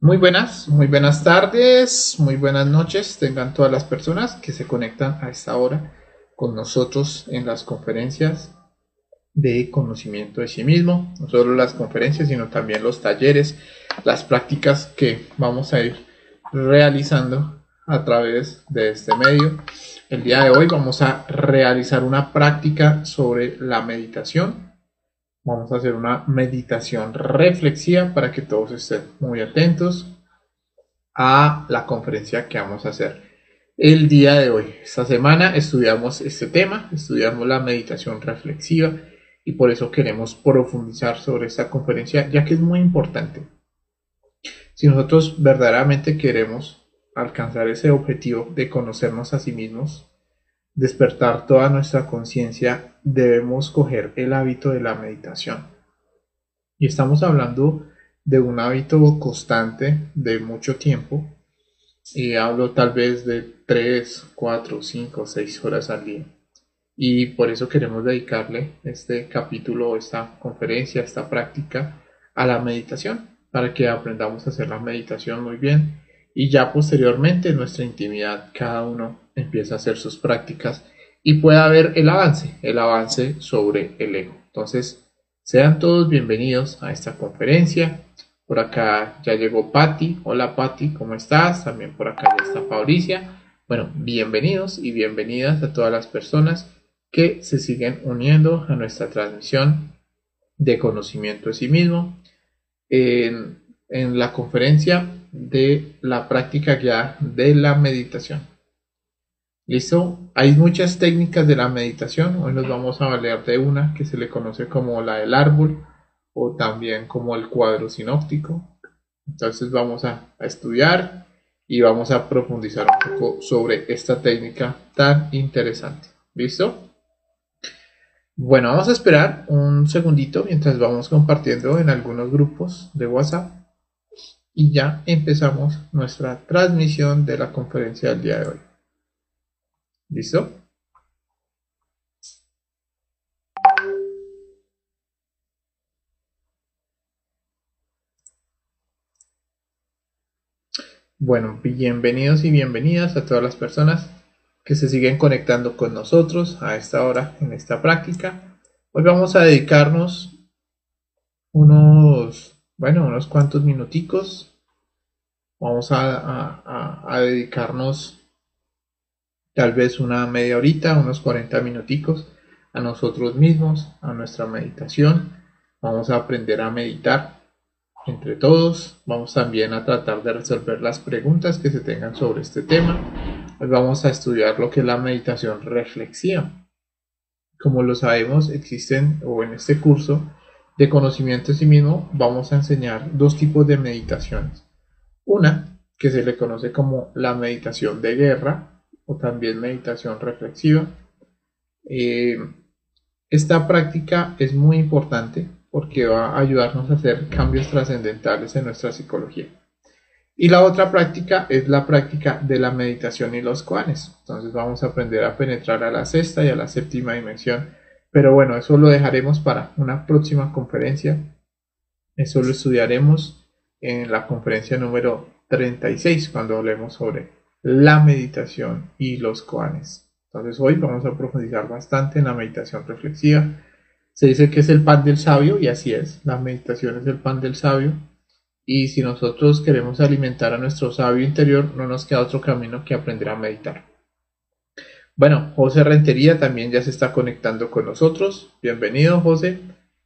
Muy buenas, muy buenas tardes, muy buenas noches. Tengan todas las personas que se conectan a esta hora con nosotros en las conferencias de conocimiento de sí mismo. No solo las conferencias, sino también los talleres, las prácticas que vamos a ir realizando a través de este medio. El día de hoy vamos a realizar una práctica sobre la meditación Vamos a hacer una meditación reflexiva para que todos estén muy atentos a la conferencia que vamos a hacer el día de hoy. Esta semana estudiamos este tema, estudiamos la meditación reflexiva y por eso queremos profundizar sobre esta conferencia ya que es muy importante. Si nosotros verdaderamente queremos alcanzar ese objetivo de conocernos a sí mismos, despertar toda nuestra conciencia, debemos coger el hábito de la meditación. Y estamos hablando de un hábito constante de mucho tiempo. Y hablo tal vez de 3, 4, 5, 6 horas al día. Y por eso queremos dedicarle este capítulo, esta conferencia, esta práctica a la meditación, para que aprendamos a hacer la meditación muy bien y ya posteriormente en nuestra intimidad cada uno empieza a hacer sus prácticas y pueda ver el avance, el avance sobre el ego. Entonces, sean todos bienvenidos a esta conferencia. Por acá ya llegó Patti. Hola Patti, ¿cómo estás? También por acá ya está Fabricia. Bueno, bienvenidos y bienvenidas a todas las personas que se siguen uniendo a nuestra transmisión de conocimiento de sí mismo. En la conferencia de la práctica ya de la meditación. ¿Listo? Hay muchas técnicas de la meditación. Hoy nos vamos a valer de una que se le conoce como la del árbol o también como el cuadro sinóptico. Entonces vamos a, a estudiar y vamos a profundizar un poco sobre esta técnica tan interesante. ¿Listo? Bueno, vamos a esperar un segundito mientras vamos compartiendo en algunos grupos de WhatsApp y ya empezamos nuestra transmisión de la conferencia del día de hoy. ¿Listo? Bueno, bienvenidos y bienvenidas a todas las personas que se siguen conectando con nosotros a esta hora en esta práctica. Hoy vamos a dedicarnos unos bueno, unos cuantos minuticos. Vamos a, dedicarnos tal vez una media horita, unos 40 minuticos a nosotros mismos, a nuestra meditación. Vamos a aprender a meditar entre todos. Vamos también a tratar de resolver las preguntas que se tengan sobre este tema. Vamos a estudiar lo que es la meditación reflexiva. Como lo sabemos, existen, o en este curso, de conocimiento de sí mismo, vamos a enseñar dos tipos de meditaciones. Una, que se le conoce como la meditación de guerra o también meditación reflexiva. Eh, esta práctica es muy importante porque va a ayudarnos a hacer cambios trascendentales en nuestra psicología. Y la otra práctica es la práctica de la meditación y los koanes. Entonces vamos a aprender a penetrar a la sexta y a la séptima dimensión pero bueno, eso lo dejaremos para una próxima conferencia. Eso lo estudiaremos en la conferencia número 36 cuando hablemos sobre la meditación y los koanes. Entonces hoy vamos a profundizar bastante en la meditación reflexiva. Se dice que es el pan del sabio y así es. La meditación es el pan del sabio. Y si nosotros queremos alimentar a nuestro sabio interior, no nos queda otro camino que aprender a meditar. Bueno, José Rentería también ya se está conectando con nosotros. Bienvenido, José,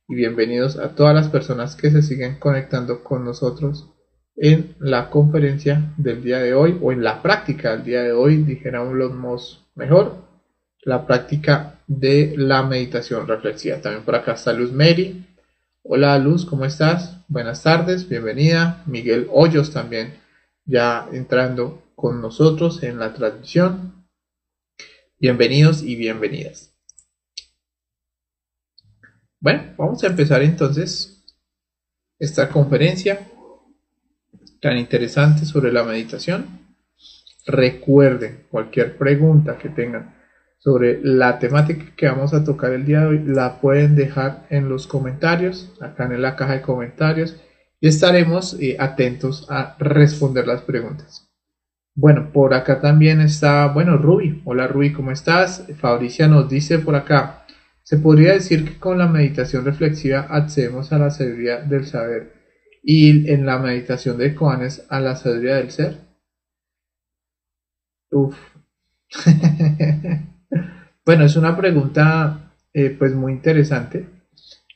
y bienvenidos a todas las personas que se siguen conectando con nosotros en la conferencia del día de hoy o en la práctica del día de hoy, dijéramos mejor, la práctica de la meditación reflexiva. También por acá está Luz Mary. Hola Luz, ¿cómo estás? Buenas tardes, bienvenida. Miguel Hoyos también ya entrando con nosotros en la transmisión. Bienvenidos y bienvenidas. Bueno, vamos a empezar entonces esta conferencia tan interesante sobre la meditación. Recuerden, cualquier pregunta que tengan sobre la temática que vamos a tocar el día de hoy, la pueden dejar en los comentarios, acá en la caja de comentarios, y estaremos eh, atentos a responder las preguntas. Bueno, por acá también está, bueno, Ruby. Hola Ruby, ¿cómo estás? Fabricia nos dice por acá, se podría decir que con la meditación reflexiva accedemos a la sabiduría del saber y en la meditación de Koanes a la sabiduría del ser. Uf. bueno, es una pregunta eh, pues muy interesante.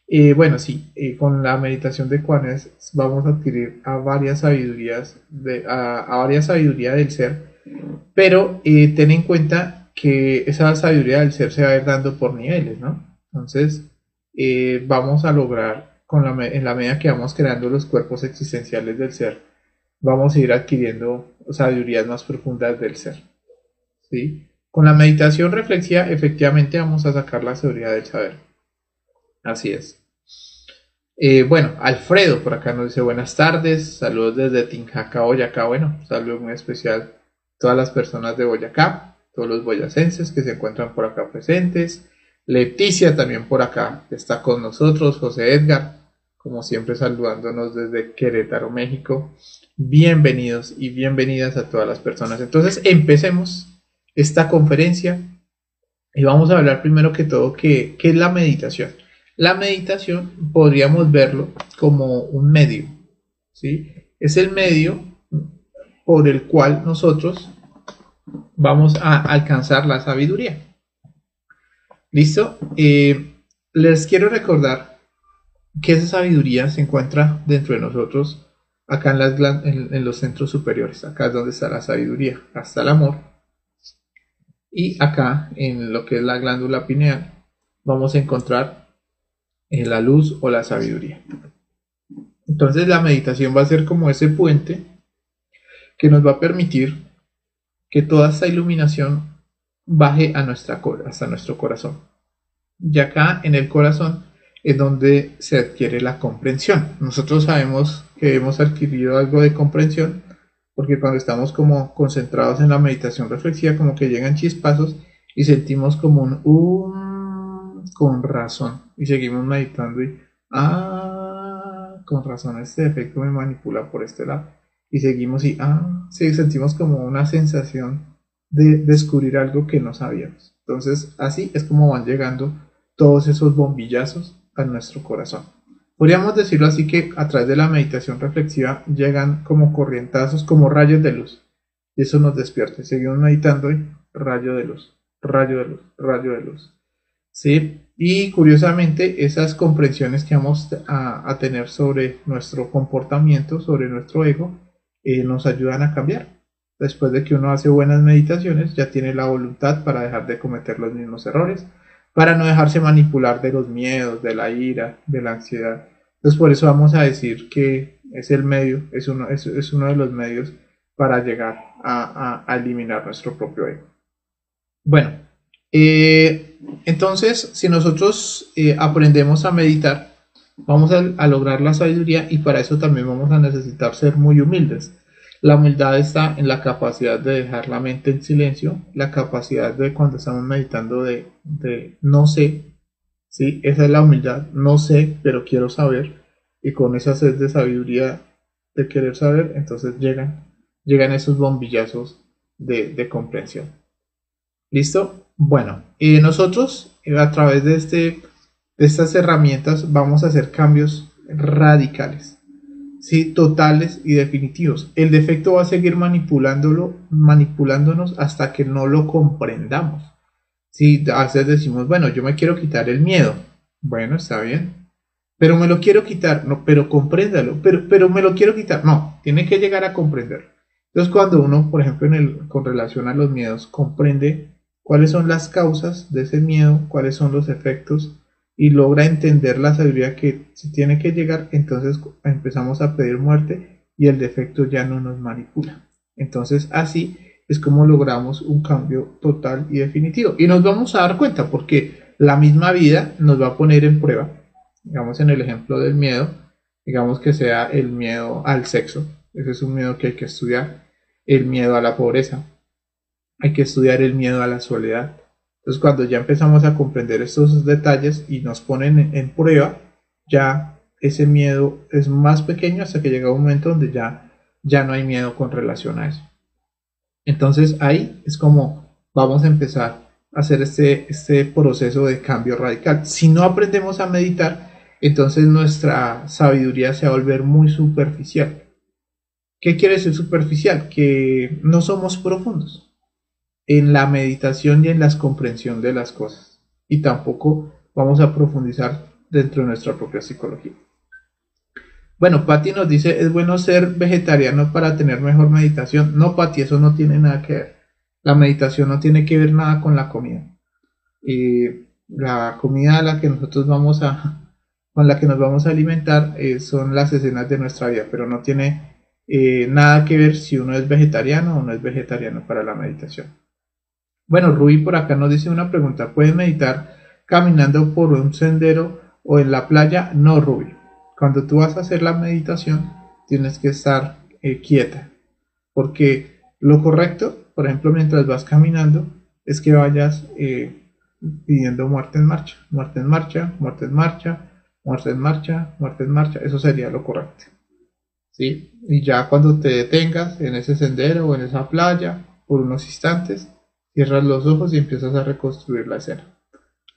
Eh, bueno, sí, eh, con la meditación de Koanes vamos a adquirir a varias sabidurías, de, a, a varias sabiduría del ser, pero ten en cuenta que esa sabiduría del ser se va a ir dando por niveles, ¿no? Entonces, vamos a lograr en la medida que vamos creando los cuerpos existenciales del ser, vamos a ir adquiriendo sabidurías más profundas del ser. ¿sí? Con la meditación reflexiva, efectivamente vamos a sacar la seguridad del saber. Así es. Eh, bueno, Alfredo por acá nos dice buenas tardes, saludos desde Tinjaca, Boyacá. Bueno, saludo muy especial a todas las personas de Boyacá, todos los boyacenses que se encuentran por acá presentes. Leticia también por acá está con nosotros, José Edgar, como siempre saludándonos desde Querétaro, México. Bienvenidos y bienvenidas a todas las personas. Entonces, empecemos esta conferencia y vamos a hablar primero que todo qué, es la meditación. La meditación podríamos verlo como un medio, ¿sí? Es el medio por el cual nosotros vamos a alcanzar la sabiduría. ¿Listo? Eh, les quiero recordar que esa sabiduría se encuentra dentro de nosotros, acá en, las, en, los centros superiores. Acá es donde está la sabiduría, hasta el amor. Y acá, en lo que es la glándula pineal, vamos a encontrar en eh, la luz o la sabiduría. Entonces la meditación va a ser como ese puente que nos va a permitir que toda esta iluminación baje a nuestra, hasta nuestro corazón. Y acá en el corazón es donde se adquiere la comprensión. Nosotros sabemos que hemos adquirido algo de comprensión porque cuando estamos como concentrados en la meditación reflexiva como que llegan chispazos y sentimos como un um, con razón y seguimos meditando y ah con razón este efecto me manipula por este lado y seguimos y ah sí sentimos como una sensación de descubrir algo que no sabíamos. Entonces, así es como van llegando todos esos bombillazos a nuestro corazón. Podríamos decirlo así que a través de la meditación reflexiva llegan como corrientazos, como rayos de luz. Y eso nos despierta. Seguimos meditando y rayo de luz, rayo de luz, rayo de luz. ¿Sí? Y curiosamente, esas comprensiones que vamos a, tener sobre nuestro comportamiento, sobre nuestro ego, eh, nos ayudan a cambiar. Después de que uno hace buenas meditaciones, ya tiene la voluntad para dejar de cometer los mismos errores, para no dejarse manipular de los miedos, de la ira, de la ansiedad. Entonces por eso vamos a decir que es el medio, es uno, es, uno de los medios para llegar a, eliminar nuestro propio ego. Bueno, eh, entonces si nosotros eh, aprendemos a meditar, vamos a lograr la sabiduría y para eso también vamos a necesitar ser muy humildes. La humildad está en la capacidad de dejar la mente en silencio, la capacidad de cuando estamos meditando de, no sé, ¿sí? Esa es la humildad, no sé, pero quiero saber. Y con esa sed de sabiduría de querer saber, entonces llegan, llegan esos bombillazos de, comprensión. ¿Listo? Bueno, y nosotros eh, a través de, este, de estas herramientas vamos a hacer cambios radicales. ¿Sí? totales y definitivos. El defecto va a seguir manipulándolo, manipulándonos hasta que no lo comprendamos. Si a veces decimos, bueno, yo me quiero quitar el miedo. Bueno, está bien. Pero me lo quiero quitar, no, pero compréndalo, pero, pero me lo quiero quitar. No, tiene que llegar a comprender. Entonces, cuando uno, por ejemplo, en con relación a los miedos, comprende cuáles son las causas de ese miedo, cuáles son los efectos, y logra entender la sabiduría que se tiene que llegar, entonces empezamos a pedir muerte y el defecto ya no nos manipula. Entonces así es como logramos un cambio total y definitivo. Y nos vamos a dar cuenta porque la misma vida nos va a poner en prueba. Digamos en el ejemplo del miedo, digamos que sea el miedo al sexo. Ese es un miedo que hay que estudiar. El miedo a la pobreza. Hay que estudiar el miedo a la soledad entonces, cuando ya empezamos a comprender estos detalles y nos ponen en prueba, ya ese miedo es más pequeño hasta que llega un momento donde ya, ya no hay miedo con relación a eso. Entonces ahí es como vamos a empezar a hacer este, este proceso de cambio radical. Si no aprendemos a meditar, entonces nuestra sabiduría se va a volver muy superficial. ¿Qué quiere decir superficial? Que no somos profundos en la meditación y en la comprensión de las cosas. Y tampoco vamos a profundizar dentro de nuestra propia psicología. Bueno, Patti nos dice, es bueno ser vegetariano para tener mejor meditación. No, Patti, eso no tiene nada que ver. La meditación no tiene que ver nada con la comida. Y la comida a la que nosotros vamos a, con la que nos vamos a alimentar eh, son las escenas de nuestra vida, pero no tiene eh, nada que ver si uno es vegetariano o no es vegetariano para la meditación. Bueno, Rui por acá nos dice una pregunta, ¿puedes meditar caminando por un sendero o en la playa? No, Rui. Cuando tú vas a hacer la meditación, tienes que estar eh, quieta, porque lo correcto, por ejemplo, mientras vas caminando, es que vayas eh, pidiendo muerte en marcha, muerte en marcha, muerte en marcha, muerte en marcha, muerte en marcha, eso sería lo correcto. ¿Sí? Y ya cuando te detengas en ese sendero o en esa playa por unos instantes, cierras los ojos y empiezas a reconstruir la escena.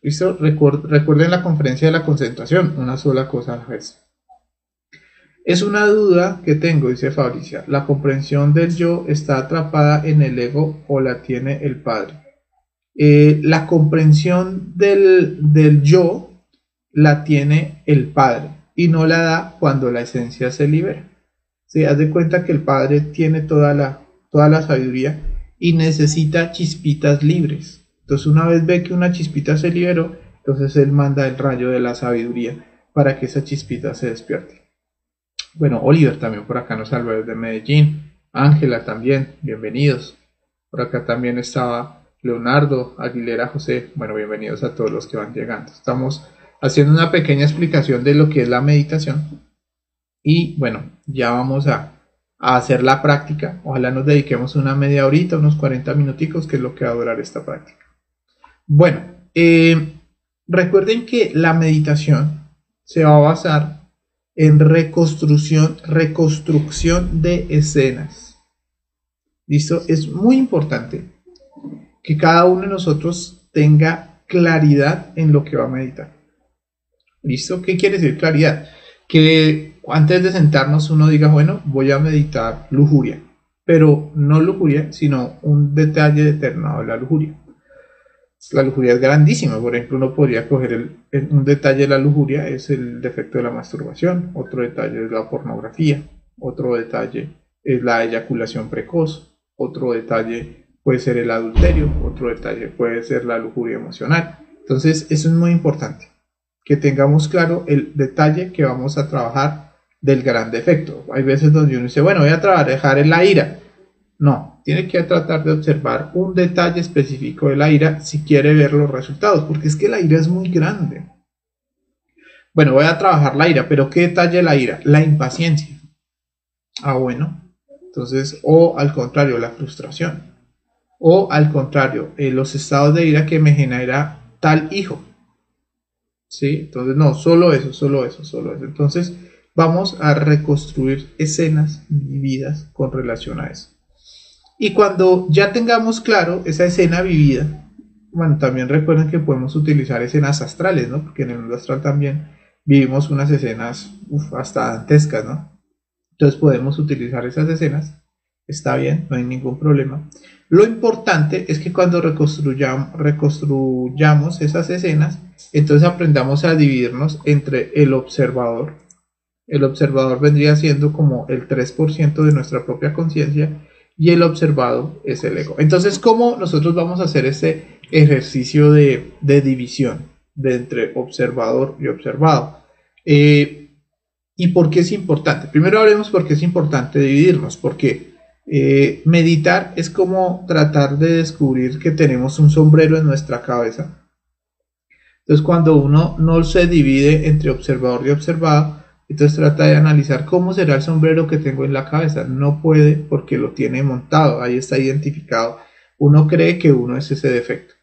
¿Listo? Recuerden la conferencia de la concentración, una sola cosa a la vez. Es una duda que tengo, dice Fabricia. ¿La comprensión del yo está atrapada en el ego o la tiene el padre? Eh, la comprensión del, del yo la tiene el Padre y no la da cuando la esencia se libera. Se haz de cuenta que el Padre tiene toda la, toda la sabiduría y necesita chispitas libres. Entonces una vez ve que una chispita se liberó, entonces Él manda el rayo de la sabiduría para que esa chispita se despierte. Bueno, Oliver también por acá nos salva desde Medellín. Ángela también, bienvenidos. Por acá también estaba Leonardo, Aguilera, José. Bueno, bienvenidos a todos los que van llegando. Estamos haciendo una pequeña explicación de lo que es la meditación. Y bueno, ya vamos a, hacer la práctica. Ojalá nos dediquemos una media horita, unos 40 minuticos, que es lo que va a durar esta práctica. Bueno, eh, recuerden que la meditación se va a basar en reconstrucción, reconstrucción de escenas. ¿Listo? Es muy importante que cada uno de nosotros tenga claridad en lo que va a meditar. ¿Listo? ¿Qué quiere decir claridad? Que antes de sentarnos uno diga, bueno, voy a meditar lujuria, pero no lujuria, sino un detalle determinado de la lujuria. La lujuria es grandísima, por ejemplo, uno podría coger un detalle de la lujuria, es el defecto de la masturbación, otro detalle es la pornografía, otro detalle es la eyaculación precoz, otro detalle puede ser el adulterio, otro detalle puede ser la lujuria emocional. Entonces, eso es muy importante que tengamos claro el detalle que vamos a trabajar del gran defecto. Hay veces donde uno dice, bueno, voy a trabajar en la ira. No, tiene que tratar de observar un detalle específico de la ira si quiere ver los resultados, porque es que la ira es muy grande. Bueno, voy a trabajar la ira, pero ¿qué detalle la ira? La impaciencia. Ah, bueno. Entonces, o al contrario, la frustración. O al contrario, eh, los estados de ira que me genera tal hijo. ¿sí? Entonces, no, solo eso, solo eso, solo eso. Entonces, vamos a reconstruir escenas vividas con relación a eso. Y cuando ya tengamos claro esa escena vivida, bueno, también recuerden que podemos utilizar escenas astrales, ¿no? Porque en el mundo astral también vivimos unas escenas hasta dantescas, ¿no? Entonces podemos utilizar esas escenas, está bien, no hay ningún problema. Lo importante es que cuando reconstruyamos, reconstruyamos esas escenas, entonces aprendamos a dividirnos entre el observador. El observador vendría siendo como el 3% de nuestra propia conciencia y el observado es el ego. Entonces, ¿cómo nosotros vamos a hacer ese ejercicio de, división de entre observador y observado? Eh, ¿Y por qué es importante? Primero hablemos por qué es importante dividirnos, porque eh, meditar es como tratar de descubrir que tenemos un sombrero en nuestra cabeza. Entonces cuando uno no se divide entre observador y observado, entonces trata de analizar cómo será el sombrero que tengo en la cabeza. No puede porque lo tiene montado, ahí está identificado. Uno cree que uno es ese defecto.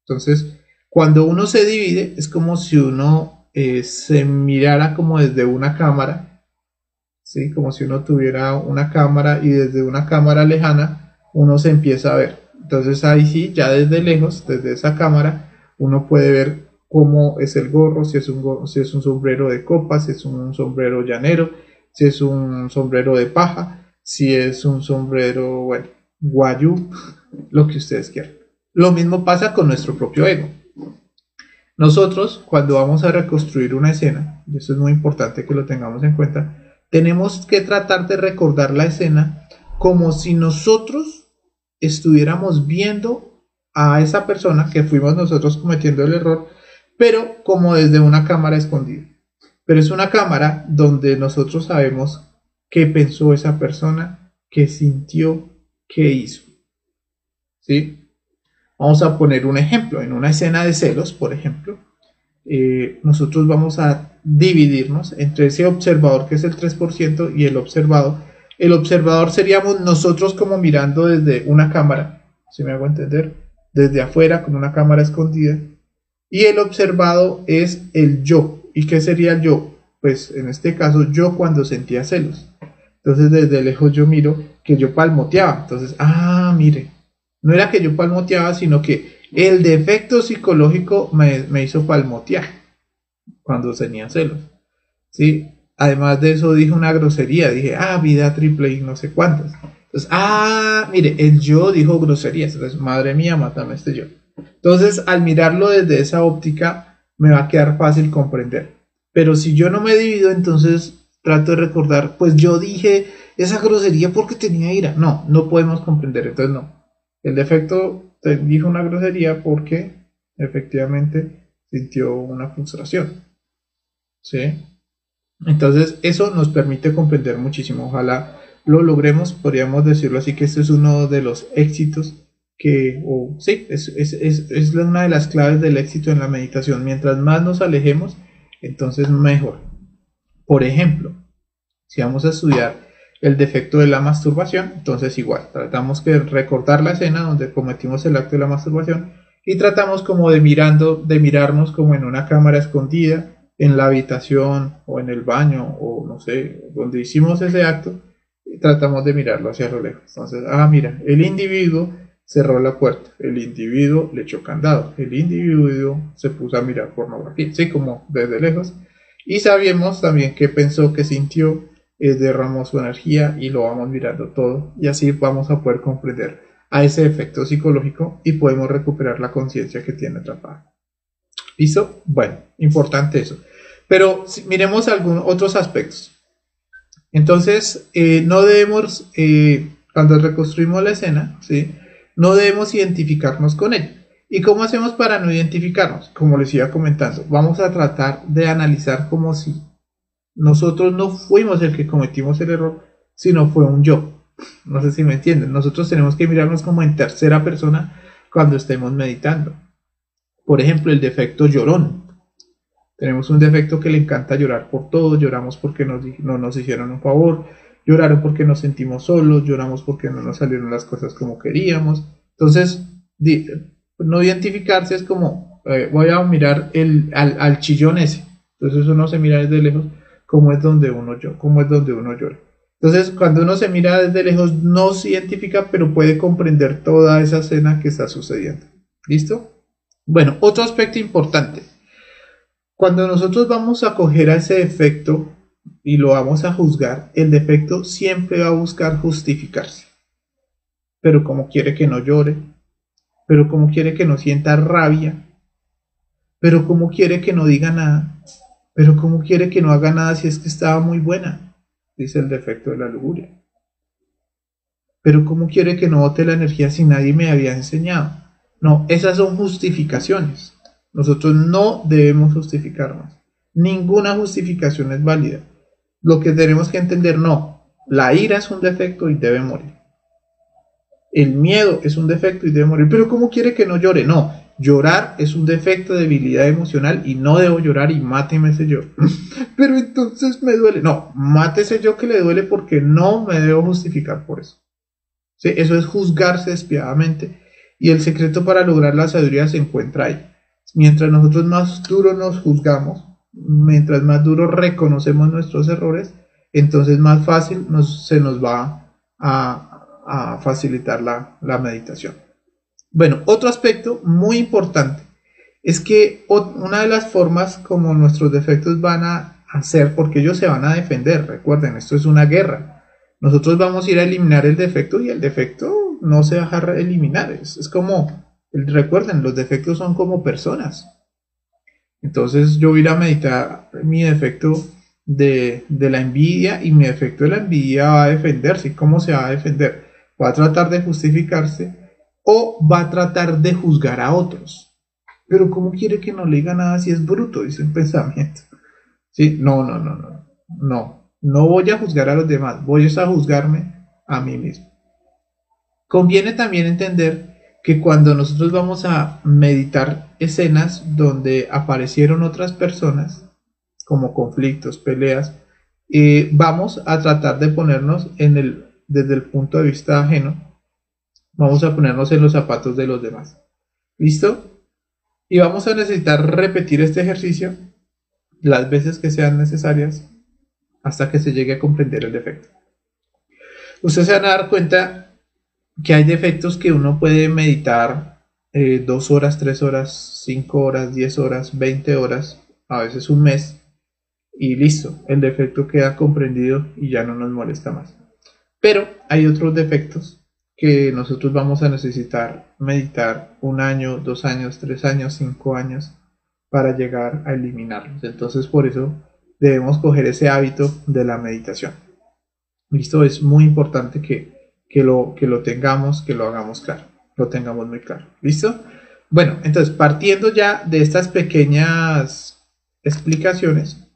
Entonces, cuando uno se divide, es como si uno eh, se mirara como desde una cámara, ¿sí? como si uno tuviera una cámara y desde una cámara lejana uno se empieza a ver. Entonces ahí sí, ya desde lejos, desde esa cámara, uno puede ver cómo es el gorro, si es un, si es un sombrero de copa, si es un sombrero llanero, si es un sombrero de paja, si es un sombrero, bueno, guayú, lo que ustedes quieran. Lo mismo pasa con nuestro propio ego. Nosotros, cuando vamos a reconstruir una escena, y eso es muy importante que lo tengamos en cuenta, tenemos que tratar de recordar la escena como si nosotros estuviéramos viendo a esa persona que fuimos nosotros cometiendo el error, pero como desde una cámara escondida. Pero es una cámara donde nosotros sabemos qué pensó esa persona, qué sintió, qué hizo. ¿Sí? Vamos a poner un ejemplo. En una escena de celos, por ejemplo, eh, nosotros vamos a dividirnos entre ese observador que es el 3% y el observado. El observador seríamos nosotros como mirando desde una cámara, si me hago entender, desde afuera con una cámara escondida. Y el observado es el yo. ¿Y qué sería el yo? Pues en este caso yo cuando sentía celos. Entonces desde lejos yo miro que yo palmoteaba. Entonces, ah, mire, no era que yo palmoteaba, sino que el defecto psicológico me, hizo palmotear cuando tenía celos. ¿sí? Además de eso dije una grosería, dije, ah, vida triple y no sé cuántas. Entonces, ah, mire, el yo dijo groserías. Entonces, madre mía, mátame este yo. Entonces, al mirarlo desde esa óptica, me va a quedar fácil comprender. Pero si yo no me divido, entonces trato de recordar, pues yo dije esa grosería porque tenía ira. No, no podemos comprender, entonces no. El defecto te dijo una grosería porque efectivamente sintió una frustración. ¿Sí? Entonces, eso nos permite comprender muchísimo. Ojalá lo logremos. Podríamos decirlo así que este es uno de los éxitos que, o sí, es, es, es una de las claves del éxito en la meditación. Mientras más nos alejemos, entonces mejor. Por ejemplo, si vamos a estudiar el defecto de la masturbación, entonces igual, tratamos de recortar la escena donde cometimos el acto de la masturbación y tratamos como de mirando, de mirarnos como en una cámara escondida en la habitación o en el baño o no sé, donde hicimos ese acto, tratamos de mirarlo hacia lo lejos. Entonces, ah, mira, el individuo cerró la puerta, el individuo le echó candado, el individuo se puso a mirar pornografía, sí, como desde lejos. Y sabemos también qué pensó, qué sintió, eh, derramó su energía y lo vamos mirando todo y así vamos a poder comprender a ese efecto psicológico y podemos recuperar la conciencia que tiene atrapada. ¿Listo? Bueno, importante eso. Pero miremos algunos otros aspectos. Entonces, eh, no debemos, eh, cuando reconstruimos la escena, ¿sí? No debemos identificarnos con ella. ¿Y cómo hacemos para no identificarnos? Como les iba comentando, vamos a tratar de analizar como si nosotros no fuimos el que cometimos el error, sino fue un yo. No sé si me entienden. Nosotros tenemos que mirarnos como en tercera persona cuando estemos meditando. Por ejemplo, el defecto llorón. Tenemos un defecto que le encanta llorar por todo. Lloramos porque nos, no nos hicieron un favor. Lloraron porque nos sentimos solos. Lloramos porque no nos salieron las cosas como queríamos. Entonces, no identificarse es como, eh, voy a mirar el, al, al chillón ese. Entonces uno se mira desde lejos cómo es donde uno cómo es donde uno llora. Entonces, cuando uno se mira desde lejos, no se identifica, pero puede comprender toda esa escena que está sucediendo. ¿Listo? Bueno, otro aspecto importante. Cuando nosotros vamos a coger a ese defecto y lo vamos a juzgar, el defecto siempre va a buscar justificarse. Pero como quiere que no llore, pero como quiere que no sienta rabia, pero como quiere que no diga nada, pero ¿cómo quiere que no haga nada si es que estaba muy buena? Dice el defecto de la lujuria. Pero ¿cómo quiere que no bote la energía si nadie me había enseñado? No, esas son justificaciones. Nosotros no debemos justificarnos. Ninguna justificación es válida. Lo que tenemos que entender, no, la ira es un defecto y debe morir. El miedo es un defecto y debe morir. Pero ¿cómo quiere que no llore? No, Llorar es un defecto de debilidad emocional y no debo llorar y máteme ese yo. Pero entonces me duele. No, mátese yo que le duele porque no me debo justificar por eso. Eso es juzgarse despiadadamente. Y el secreto para lograr la sabiduría se encuentra ahí. Mientras nosotros más duro nos juzgamos, mientras más duro reconocemos nuestros errores, entonces más fácil se nos va a, facilitar la, meditación. Bueno, otro aspecto muy importante es que una de las formas como nuestros defectos van a hacer, porque ellos se van a defender, recuerden, esto es una guerra. Nosotros vamos a ir a eliminar el defecto y el defecto no se va a eliminar. Es como, recuerden, los defectos son como personas. Entonces yo voy a meditar mi defecto de, la envidia y mi defecto de la envidia va a defenderse. ¿Cómo se va a defender? Va a tratar de justificarse o va a tratar de juzgar a otros. Pero ¿cómo quiere que no le diga nada si es bruto? Dice un pensamiento. ¿Sí? No, no, no, no. No. No voy a juzgar a los demás. Voy a juzgarme a mí mismo. Conviene también entender que cuando nosotros vamos a meditar escenas donde aparecieron otras personas, como conflictos, peleas, eh, vamos a tratar de ponernos en el, desde el punto de vista ajeno, vamos a ponernos en los zapatos de los demás. ¿Listo? Y vamos a necesitar repetir este ejercicio las veces que sean necesarias hasta que se llegue a comprender el defecto. Ustedes se van a dar cuenta que hay defectos que uno puede meditar eh, dos horas, tres horas, cinco horas, diez horas, veinte horas, a veces un mes, y listo, el defecto queda comprendido y ya no nos molesta más. Pero hay otros defectos que nosotros vamos a necesitar meditar un año, dos años, tres años, cinco años para llegar a eliminarlos. Entonces por eso debemos coger ese hábito de la meditación. Listo, es muy importante que, que, lo, que lo tengamos, que lo hagamos claro, lo tengamos muy claro. ¿Listo? Bueno, entonces partiendo ya de estas pequeñas explicaciones,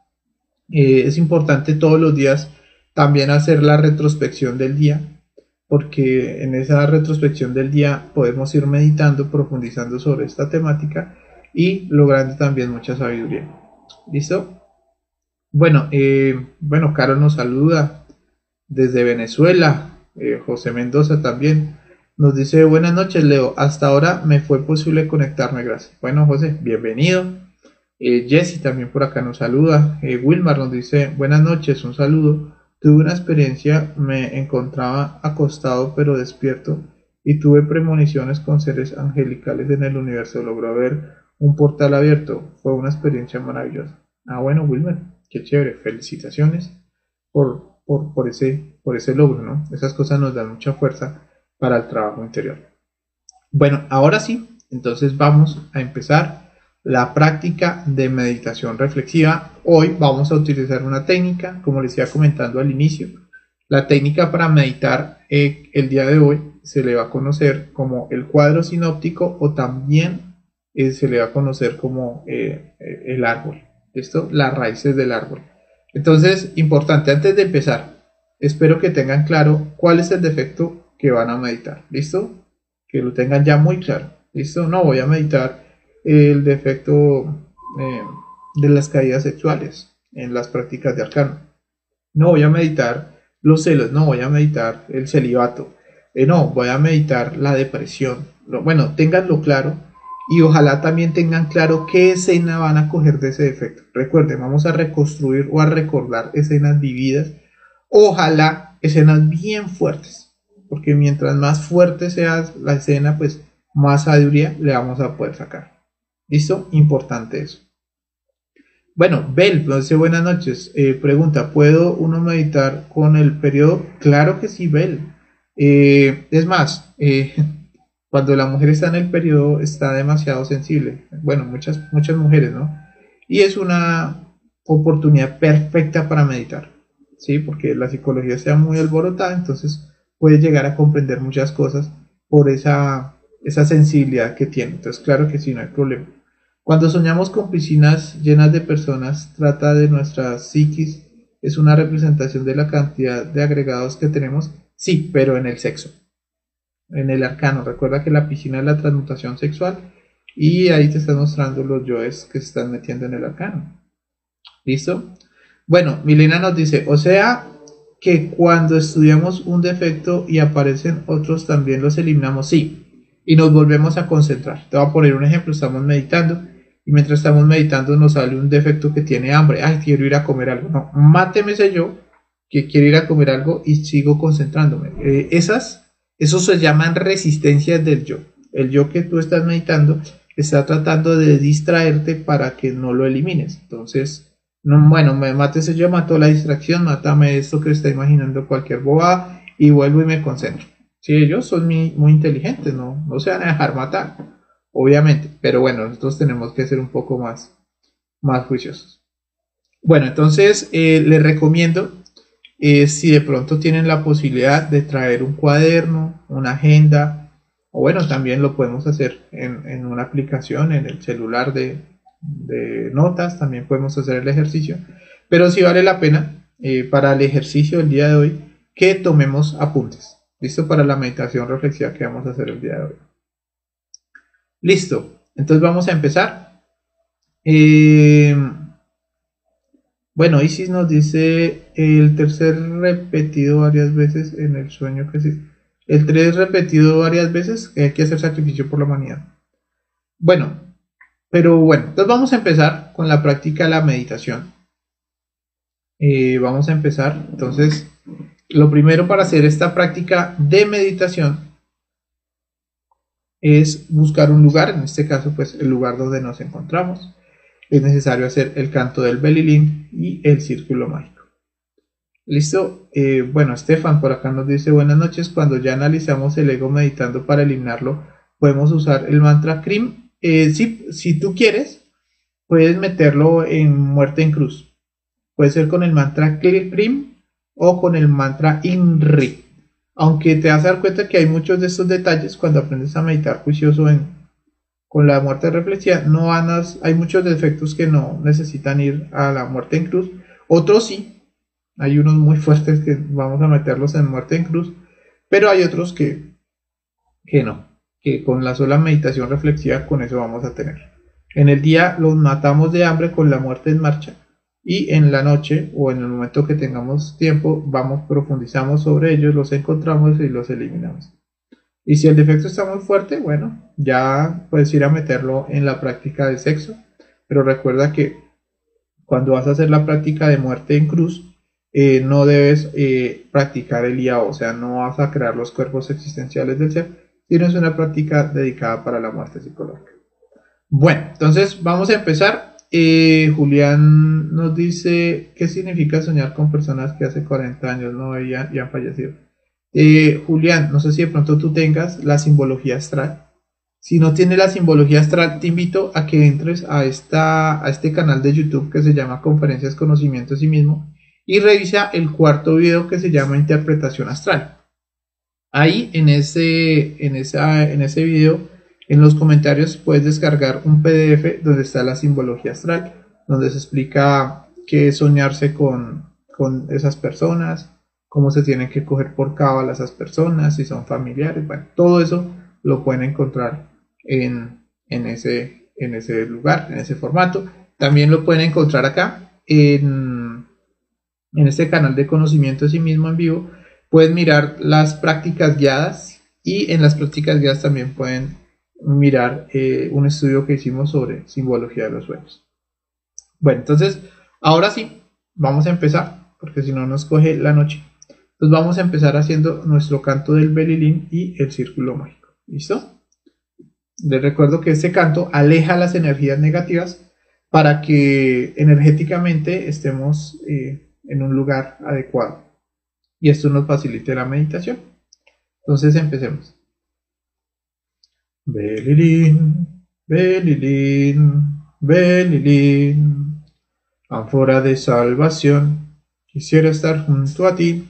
eh, es importante todos los días también hacer la retrospección del día porque en esa retrospección del día podemos ir meditando, profundizando sobre esta temática y logrando también mucha sabiduría. ¿Listo? Bueno, eh, bueno, Carol nos saluda desde Venezuela, eh, José Mendoza también nos dice buenas noches Leo, hasta ahora me fue posible conectarme, gracias. Bueno José, bienvenido. Eh, Jesse también por acá nos saluda. Wilmar nos dice buenas noches, un saludo. Tuve una experiencia, me encontraba acostado pero despierto y tuve premoniciones con seres angelicales en el universo. Logró ver un portal abierto. Fue una experiencia maravillosa. Ah, bueno, Wilmer, qué chévere. Felicitaciones por, por, por, ese, por ese logro, ¿no? Esas cosas nos dan mucha fuerza para el trabajo interior. Bueno, ahora sí, entonces vamos a empezar la práctica de meditación reflexiva. Hoy vamos a utilizar una técnica, como les iba comentando al inicio. La técnica para meditar eh, el día de hoy se le va a conocer como el cuadro sinóptico o también eh, se le va a conocer como eh, el árbol. Esto, las raíces del árbol. Entonces, importante, antes de empezar, espero que tengan claro cuál es el defecto que van a meditar. ¿Listo? Que lo tengan ya muy claro. ¿Listo? No voy a meditar el defecto eh, de las caídas sexuales en las prácticas de arcano. No voy a meditar los celos, no voy a meditar el celibato, eh, no, voy a meditar la depresión. bueno, tenganlo claro y ojalá también tengan claro qué escena van a coger de ese defecto. Recuerden, vamos a reconstruir o a recordar escenas vividas. Ojalá escenas bien fuertes, porque mientras más fuerte sea la escena, pues más sabiduría le vamos a poder sacar. ¿Listo? Importante eso. Bueno, Bel dice buenas noches. Eh, pregunta, ¿puedo uno meditar con el periodo? Claro que sí, Bel. Eh, es más, eh, cuando la mujer está en el periodo está demasiado sensible. Bueno, muchas, muchas mujeres, ¿no? Y es una oportunidad perfecta para meditar, ¿sí? Porque la psicología está muy alborotada, entonces puede llegar a comprender muchas cosas por esa, esa sensibilidad que tiene. Entonces, claro que sí, no hay problema. Cuando soñamos con piscinas llenas de personas, trata de nuestra psiquis, es una representación de la cantidad de agregados que tenemos, sí, pero en el sexo, en el arcano. Recuerda que la piscina es la transmutación sexual y ahí te están mostrando los yoes que se están metiendo en el arcano. ¿Listo? Bueno, Milena nos dice, o sea que cuando estudiamos un defecto y aparecen otros también los eliminamos, sí, y nos volvemos a concentrar. Te voy a poner un ejemplo, estamos meditando y mientras estamos meditando nos sale un defecto que tiene hambre, ay, quiero ir a comer algo. No, máteme ese yo que quiere ir a comer algo y sigo concentrándome. Eh, esas, eso se llaman resistencias del yo. El yo que tú estás meditando está tratando de distraerte para que no lo elimines. Entonces, no, bueno, me mate ese yo, mató la distracción, mátame esto que está imaginando cualquier boba y vuelvo y me concentro. Si ellos son muy, inteligentes, no, no se van a dejar matar, obviamente. Pero bueno, nosotros tenemos que ser un poco más, más juiciosos. Bueno, entonces eh, les recomiendo eh, si de pronto tienen la posibilidad de traer un cuaderno, una agenda, o bueno, también lo podemos hacer en, una aplicación, en el celular de, notas, también podemos hacer el ejercicio, pero si vale la pena eh, para el ejercicio del día de hoy que tomemos apuntes. Listo para la meditación reflexiva que vamos a hacer el día de hoy. Listo, entonces vamos a empezar. Eh, bueno, Isis nos dice el tercer repetido varias veces en el sueño que sí. El tres repetido varias veces que hay que hacer sacrificio por la humanidad. Bueno, pero bueno, entonces vamos a empezar con la práctica de la meditación. Eh, vamos a empezar, entonces, lo primero para hacer esta práctica de meditación es buscar un lugar, en este caso, pues el lugar donde nos encontramos es necesario hacer el canto del belilín y el círculo mágico. Listo, eh, bueno, Estefan por acá nos dice buenas noches. Cuando ya analizamos el ego meditando para eliminarlo, podemos usar el mantra Krim. Eh, si, si tú quieres, puedes meterlo en muerte en cruz. Puede ser con el mantra Krim o con el mantra Inri. Aunque te vas a dar cuenta que hay muchos de estos detalles cuando aprendes a meditar juicioso en, con la muerte reflexiva, no hay muchos defectos que no necesitan ir a la muerte en cruz, otros sí, hay unos muy fuertes que vamos a meterlos en muerte en cruz, pero hay otros que, que no, que con la sola meditación reflexiva con eso vamos a tener. En el día los matamos de hambre con la muerte en marcha y en la noche o en el momento que tengamos tiempo vamos profundizamos sobre ellos, los encontramos y los eliminamos. Y si el defecto está muy fuerte, bueno, ya puedes ir a meterlo en la práctica de sexo. Pero recuerda que cuando vas a hacer la práctica de muerte en cruz, eh, no debes eh, practicar el IAO, o sea, no vas a crear los cuerpos existenciales del ser, sino es una práctica dedicada para la muerte psicológica. Bueno, entonces vamos a empezar. Eh, Julián nos dice qué significa soñar con personas que hace 40 años no y han fallecido. Eh, Julián, no sé si de pronto tú tengas la simbología astral. Si no tienes la simbología astral, te invito a que entres a, esta, a este canal de YouTube que se llama Conferencias Conocimiento de sí mismo y revisa el cuarto video que se llama Interpretación Astral. Ahí en ese, en, esa, en ese video, en los comentarios puedes descargar un PDF donde está la simbología astral, donde se explica qué es soñarse con, con esas personas, cómo se tienen que coger por cábala esas personas, si son familiares, bueno, todo eso lo pueden encontrar en, ese, en ese lugar, en ese formato. También lo pueden encontrar acá en, en este canal de conocimiento de sí mismo en vivo. Pueden mirar las prácticas guiadas y en las prácticas guiadas también pueden mirar eh, un estudio que hicimos sobre simbología de los sueños. Bueno, entonces, ahora sí, vamos a empezar, porque si no nos coge la noche. Entonces vamos a empezar haciendo nuestro canto del belilín y el círculo mágico. ¿Listo? Les recuerdo que este canto aleja las energías negativas para que energéticamente estemos eh, en un lugar adecuado. Y esto nos facilite la meditación. Entonces empecemos. Belilín, belilín, belilín, ánfora de salvación, quisiera estar junto a ti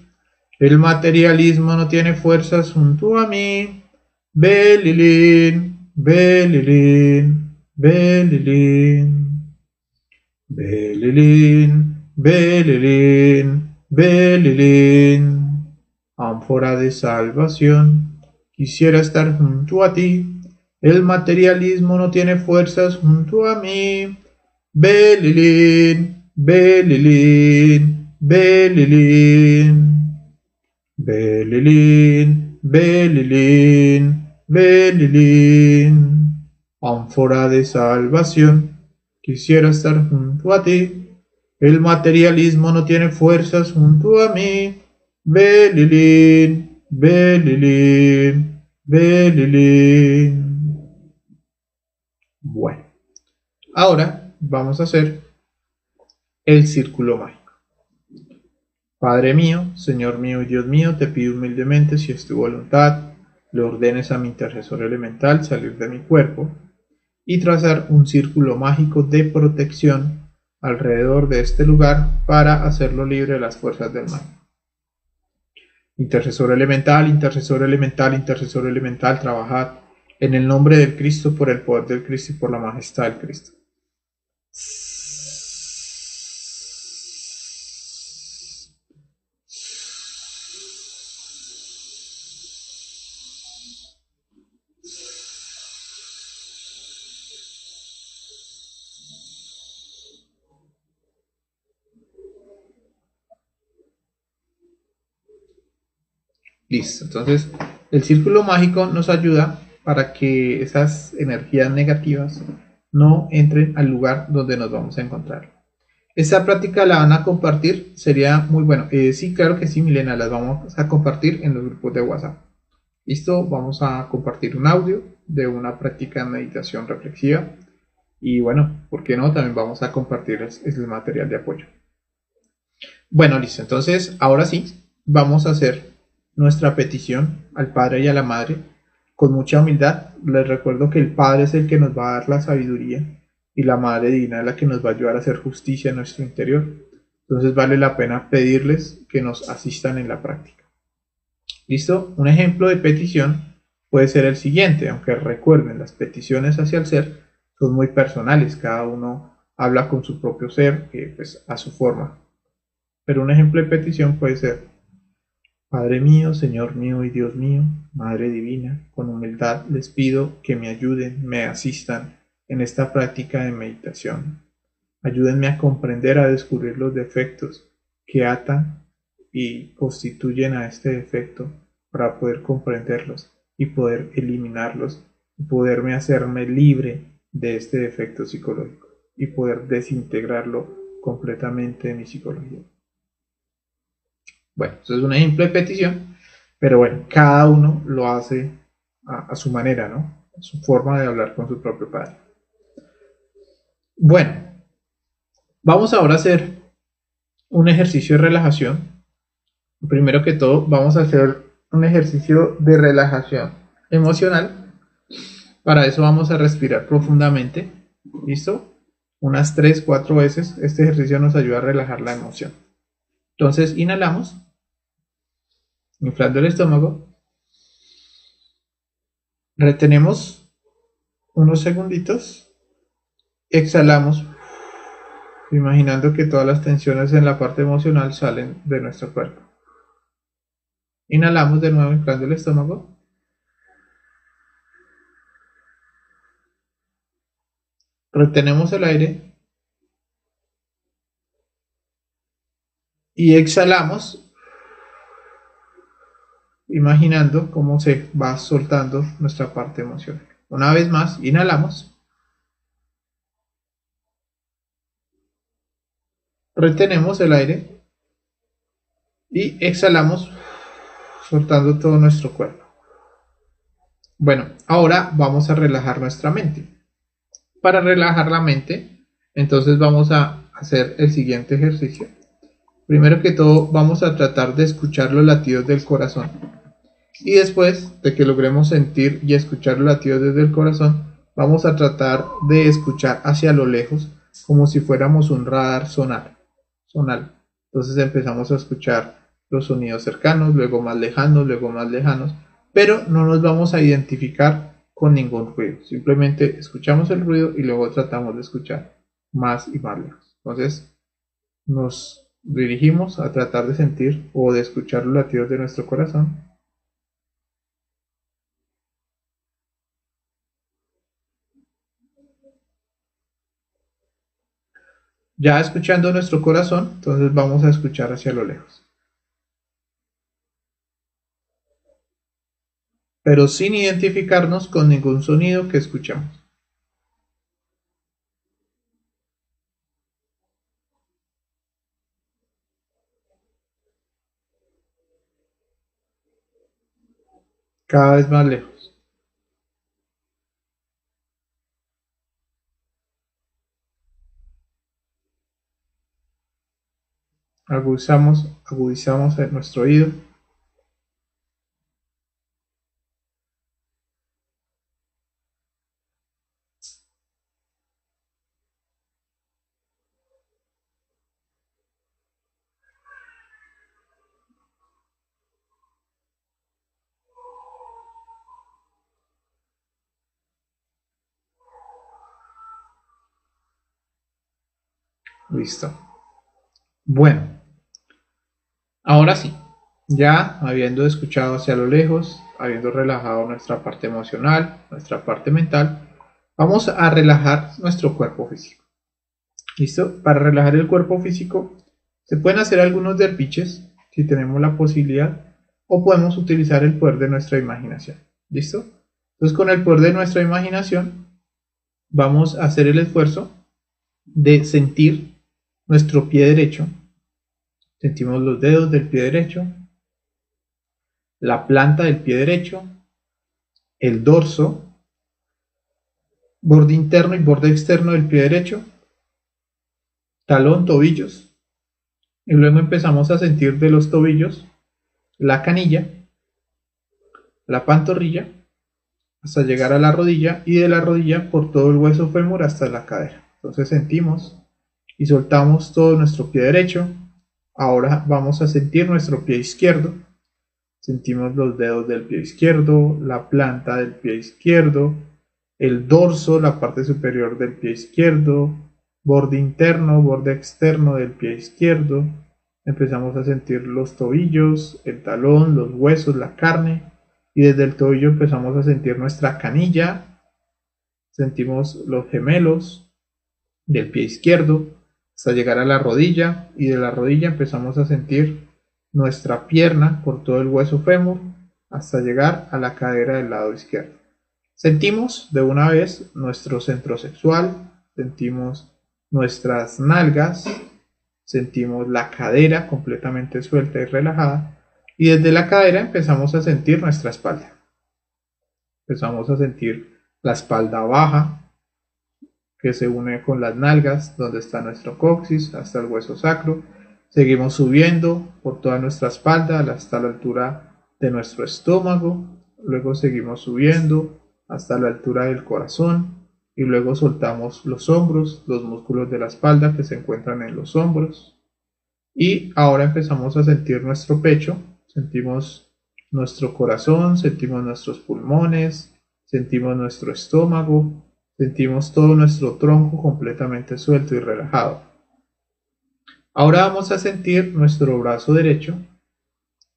el materialismo no tiene fuerzas junto a mí. Belilín, Belilín, Belilín. Belilín, Belilín, Belilín. Ánfora de salvación. Quisiera estar junto a ti. El materialismo no tiene fuerzas junto a mí. Belilín, Belilín, Belilín. Belilín, Belilín, Belilín, ánfora de salvación, Quisiera estar junto a ti. El materialismo no tiene fuerzas junto a mí. Belilín, Belilín, Belilín. Bueno, ahora vamos a hacer el círculo mágico. Padre mío, Señor mío y Dios mío, te pido humildemente si es tu voluntad, le ordenes a mi intercesor elemental salir de mi cuerpo y trazar un círculo mágico de protección alrededor de este lugar para hacerlo libre de las fuerzas del mal. Intercesor elemental, intercesor elemental, intercesor elemental, trabajad en el nombre del Cristo, por el poder del Cristo y por la majestad del Cristo. Listo. Entonces, el círculo mágico nos ayuda para que esas energías negativas no entren al lugar donde nos vamos a encontrar. Esta práctica la van a compartir, sería muy bueno. Eh, sí, claro que sí, Milena, las vamos a compartir en los grupos de WhatsApp. Listo, vamos a compartir un audio de una práctica de meditación reflexiva. Y bueno, ¿por qué no? También vamos a compartir el material de apoyo. Bueno, listo. Entonces, ahora sí, vamos a hacer nuestra petición al Padre y a la Madre con mucha humildad. Les recuerdo que el Padre es el que nos va a dar la sabiduría y la Madre Divina es la que nos va a ayudar a hacer justicia en nuestro interior. Entonces vale la pena pedirles que nos asistan en la práctica. ¿Listo? Un ejemplo de petición puede ser el siguiente, aunque recuerden, las peticiones hacia el ser son muy personales, cada uno habla con su propio ser, pues a su forma. Pero un ejemplo de petición puede ser, Padre mío, Señor mío y Dios mío, Madre Divina, con humildad les pido que me ayuden, me asistan en esta práctica de meditación. Ayúdenme a comprender, a descubrir los defectos que atan y constituyen a este defecto para poder comprenderlos y poder eliminarlos y poderme hacerme libre de este defecto psicológico y poder desintegrarlo completamente de mi psicología. Bueno, eso es un ejemplo de petición, pero bueno, cada uno lo hace a, su manera, ¿no? A su forma de hablar con su propio padre. Bueno, vamos ahora a hacer un ejercicio de relajación. Primero que todo, vamos a hacer un ejercicio de relajación emocional. Para eso vamos a respirar profundamente. ¿Listo? Unas 3, 4 veces. Este ejercicio nos ayuda a relajar la emoción. Entonces, inhalamos inflando el estómago. Retenemos unos segunditos. Exhalamos, imaginando que todas las tensiones en la parte emocional salen de nuestro cuerpo. Inhalamos de nuevo inflando el estómago. Retenemos el aire. Y exhalamos imaginando cómo se va soltando nuestra parte emocional. Una vez más, inhalamos. Retenemos el aire y exhalamos soltando todo nuestro cuerpo. Bueno, ahora vamos a relajar nuestra mente. Para relajar la mente, entonces vamos a hacer el siguiente ejercicio. Primero que todo, vamos a tratar de escuchar los latidos del corazón. Y después de que logremos sentir y escuchar los latidos desde el corazón, vamos a tratar de escuchar hacia lo lejos como si fuéramos un radar sonar, sonal. Entonces empezamos a escuchar los sonidos cercanos, luego más lejanos, luego más lejanos, pero no nos vamos a identificar con ningún ruido. Simplemente escuchamos el ruido y luego tratamos de escuchar más y más lejos. Entonces nos dirigimos a tratar de sentir o de escuchar los latidos de nuestro corazón Ya escuchando nuestro corazón, entonces vamos a escuchar hacia lo lejos. Pero sin identificarnos con ningún sonido que escuchamos. Cada vez más lejos. Agudizamos, agudizamos nuestro oído. Listo. Bueno, Ahora sí, ya habiendo escuchado hacia lo lejos, habiendo relajado nuestra parte emocional, nuestra parte mental, vamos a relajar nuestro cuerpo físico. ¿Listo? Para relajar el cuerpo físico se pueden hacer algunos derpiches si tenemos la posibilidad o podemos utilizar el poder de nuestra imaginación. ¿Listo? Entonces con el poder de nuestra imaginación vamos a hacer el esfuerzo de sentir nuestro pie derecho Sentimos los dedos del pie derecho, la planta del pie derecho, el dorso, borde interno y borde externo del pie derecho, talón, tobillos. Y luego empezamos a sentir de los tobillos la canilla, la pantorrilla, hasta llegar a la rodilla y de la rodilla por todo el hueso fémur hasta la cadera. Entonces sentimos y soltamos todo nuestro pie derecho, Ahora vamos a sentir nuestro pie izquierdo. Sentimos los dedos del pie izquierdo, la planta del pie izquierdo, el dorso, la parte superior del pie izquierdo, borde interno, borde externo del pie izquierdo. Empezamos a sentir los tobillos, el talón, los huesos, la carne. Y desde el tobillo empezamos a sentir nuestra canilla. Sentimos los gemelos del pie izquierdo, hasta llegar a la rodilla y de la rodilla empezamos a sentir nuestra pierna por todo el hueso fémur hasta llegar a la cadera del lado izquierdo. Sentimos de una vez nuestro centro sexual, sentimos nuestras nalgas, sentimos la cadera completamente suelta y relajada y desde la cadera empezamos a sentir nuestra espalda. Empezamos a sentir la espalda baja, que se une con las nalgas, donde está nuestro coxis, hasta el hueso sacro. Seguimos subiendo por toda nuestra espalda hasta la altura de nuestro estómago. Luego seguimos subiendo hasta la altura del corazón y luego soltamos los hombros, los músculos de la espalda que se encuentran en los hombros. Y ahora empezamos a sentir nuestro pecho, sentimos nuestro corazón, sentimos nuestros pulmones, sentimos nuestro estómago, Sentimos todo nuestro tronco completamente suelto y relajado. Ahora vamos a sentir nuestro brazo derecho,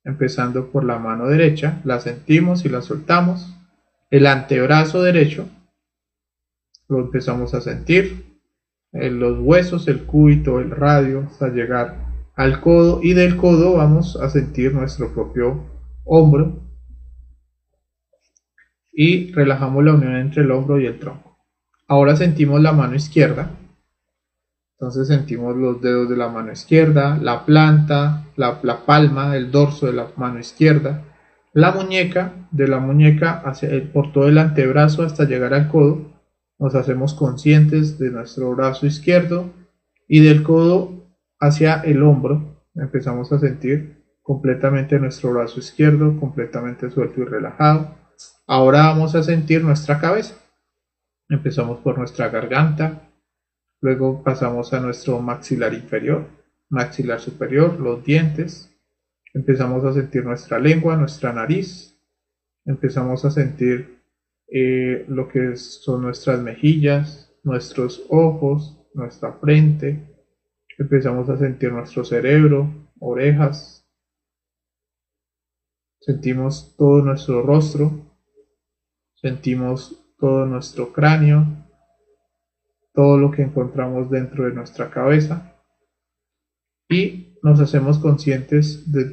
empezando por la mano derecha, la sentimos y la soltamos. El antebrazo derecho lo empezamos a sentir, en los huesos, el cúbito, el radio, hasta llegar al codo y del codo vamos a sentir nuestro propio hombro y relajamos la unión entre el hombro y el tronco. Ahora sentimos la mano izquierda. Entonces sentimos los dedos de la mano izquierda, la planta, la, palma, el dorso de la mano izquierda, la muñeca, de la muñeca hacia por todo el antebrazo hasta llegar al codo. Nos hacemos conscientes de nuestro brazo izquierdo y del codo hacia el hombro. Empezamos a sentir completamente nuestro brazo izquierdo, completamente suelto y relajado. Ahora vamos a sentir nuestra cabeza. Empezamos por nuestra garganta, luego pasamos a nuestro maxilar inferior, maxilar superior, los dientes, empezamos a sentir nuestra lengua, nuestra nariz, empezamos a sentir eh, lo que son nuestras mejillas, nuestros ojos, nuestra frente, empezamos a sentir nuestro cerebro, orejas, sentimos todo nuestro rostro, sentimos todo nuestro cráneo, todo lo que encontramos dentro de nuestra cabeza y nos hacemos conscientes de,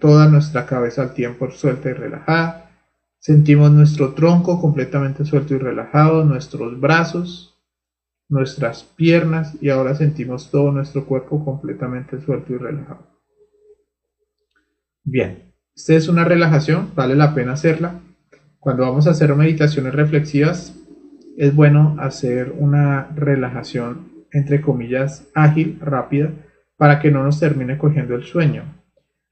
toda nuestra cabeza al tiempo suelta y relajada. Sentimos nuestro tronco completamente suelto y relajado, nuestros brazos, nuestras piernas y ahora sentimos todo nuestro cuerpo completamente suelto y relajado. Bien, esta es una relajación, vale la pena hacerla cuando vamos a hacer meditaciones reflexivas, es bueno hacer una relajación, entre comillas, ágil, rápida, para que no nos termine cogiendo el sueño.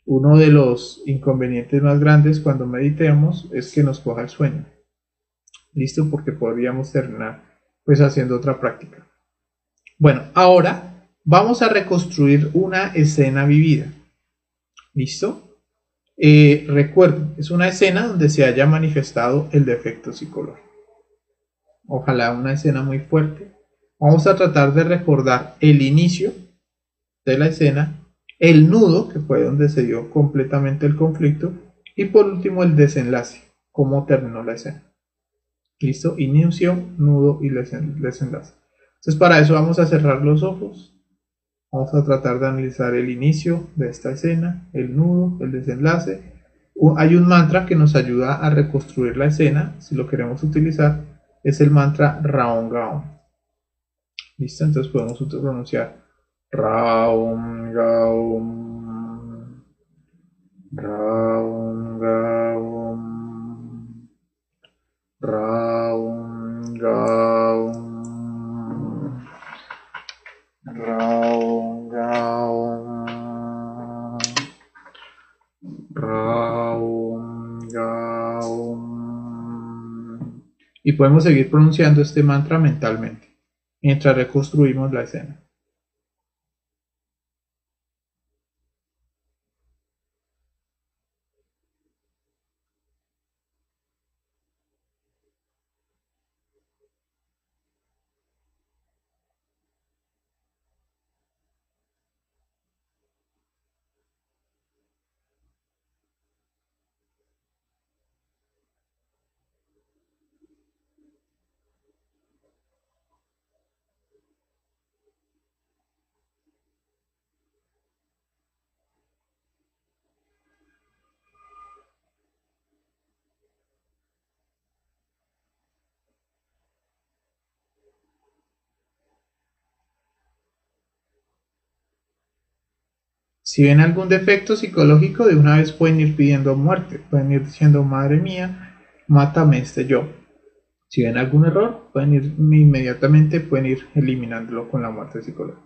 Uno de los inconvenientes más grandes cuando meditemos es que nos coja el sueño. ¿Listo? Porque podríamos terminar pues haciendo otra práctica. Bueno, ahora vamos a reconstruir una escena vivida. ¿Listo? Eh, recuerden, es una escena donde se haya manifestado el defecto psicológico. Ojalá una escena muy fuerte. Vamos a tratar de recordar el inicio de la escena, el nudo, que fue donde se dio completamente el conflicto, y por último el desenlace, cómo terminó la escena. ¿Listo? Inicio, nudo y desenlace. Entonces para eso vamos a cerrar los ojos Vamos a tratar de analizar el inicio de esta escena, el nudo, el desenlace. Hay un mantra que nos ayuda a reconstruir la escena, si lo queremos utilizar, es el mantra Raon Gaon. ¿Listo? Entonces podemos pronunciar Raon Gaon. Raon Gaon. Raon Gaon. Y podemos seguir pronunciando este mantra mentalmente mientras reconstruimos la escena. Si ven algún defecto psicológico, de una vez pueden ir pidiendo muerte, pueden ir diciendo, madre mía, mátame este yo. Si ven algún error, pueden ir inmediatamente, pueden ir eliminándolo con la muerte psicológica.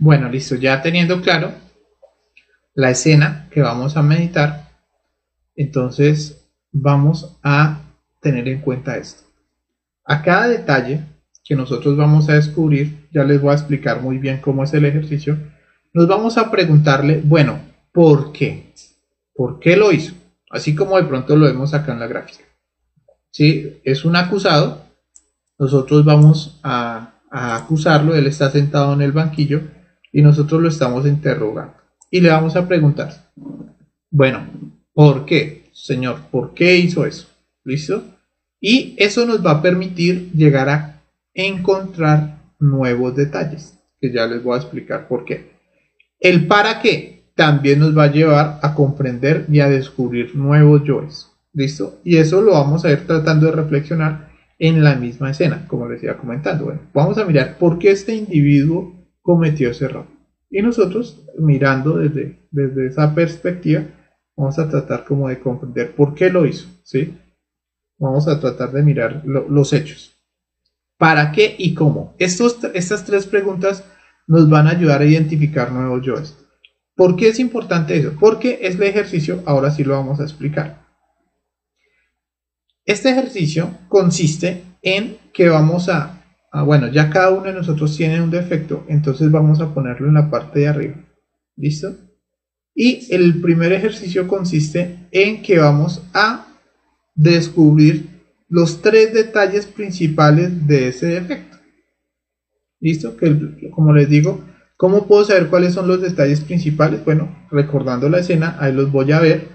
Bueno, listo, ya teniendo claro la escena que vamos a meditar, entonces vamos a tener en cuenta esto. A cada detalle que nosotros vamos a descubrir, ya les voy a explicar muy bien cómo es el ejercicio, nos vamos a preguntarle, bueno, ¿por qué? ¿Por qué lo hizo? Así como de pronto lo vemos acá en la gráfica. Si es un acusado, nosotros vamos a, a acusarlo, él está sentado en el banquillo, y nosotros lo estamos interrogando. Y le vamos a preguntar, bueno, ¿por qué, Señor? ¿Por qué hizo eso? ¿Listo? Y eso nos va a permitir llegar a encontrar nuevos detalles, que ya les voy a explicar por qué. El para qué también nos va a llevar a comprender y a descubrir nuevos yoes. ¿Listo? Y eso lo vamos a ir tratando de reflexionar en la misma escena, como les iba comentando. Bueno, vamos a mirar por qué este individuo cometió ese error. Y nosotros, mirando desde, desde esa perspectiva, vamos a tratar como de comprender por qué lo hizo, ¿sí? Vamos a tratar de mirar los hechos. ¿Para qué y cómo? Estos, estas tres preguntas nos van a ayudar a identificar nuevos yoes. ¿Por qué es importante eso? Porque es el ejercicio, ahora sí lo vamos a explicar. Este ejercicio consiste en que vamos a, bueno, ya cada uno de nosotros tiene un defecto, entonces vamos a ponerlo en la parte de arriba. ¿Listo? Y el primer ejercicio consiste en que vamos a descubrir los tres detalles principales de ese defecto. ¿Listo? Que como les digo, ¿cómo puedo saber cuáles son los detalles principales? Bueno, recordando la escena, ahí los voy a ver.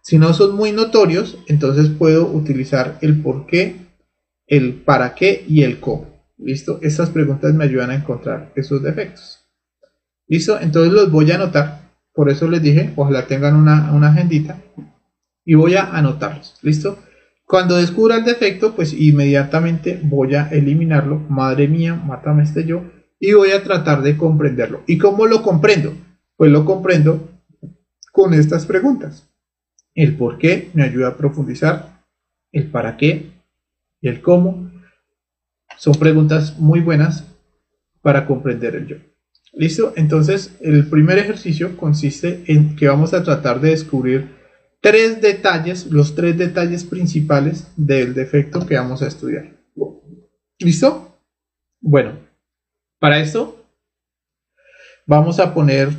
Si no son muy notorios, entonces puedo utilizar el por qué, el para qué y el cómo. ¿Listo? Estas preguntas me ayudan a encontrar esos defectos. ¿Listo? Entonces los voy a anotar. Por eso les dije, ojalá tengan una, una agendita. Y voy a anotarlos. ¿Listo? Cuando descubra el defecto, pues inmediatamente voy a eliminarlo. Madre mía, mátame este yo. Y voy a tratar de comprenderlo. ¿Y cómo lo comprendo? Pues lo comprendo con estas preguntas. El por qué me ayuda a profundizar. El para qué y el cómo. Son preguntas muy buenas para comprender el yo. ¿Listo? Entonces, el primer ejercicio consiste en que vamos a tratar de descubrir tres detalles, los tres detalles principales del defecto que vamos a estudiar. ¿Listo? Bueno, para esto vamos a poner,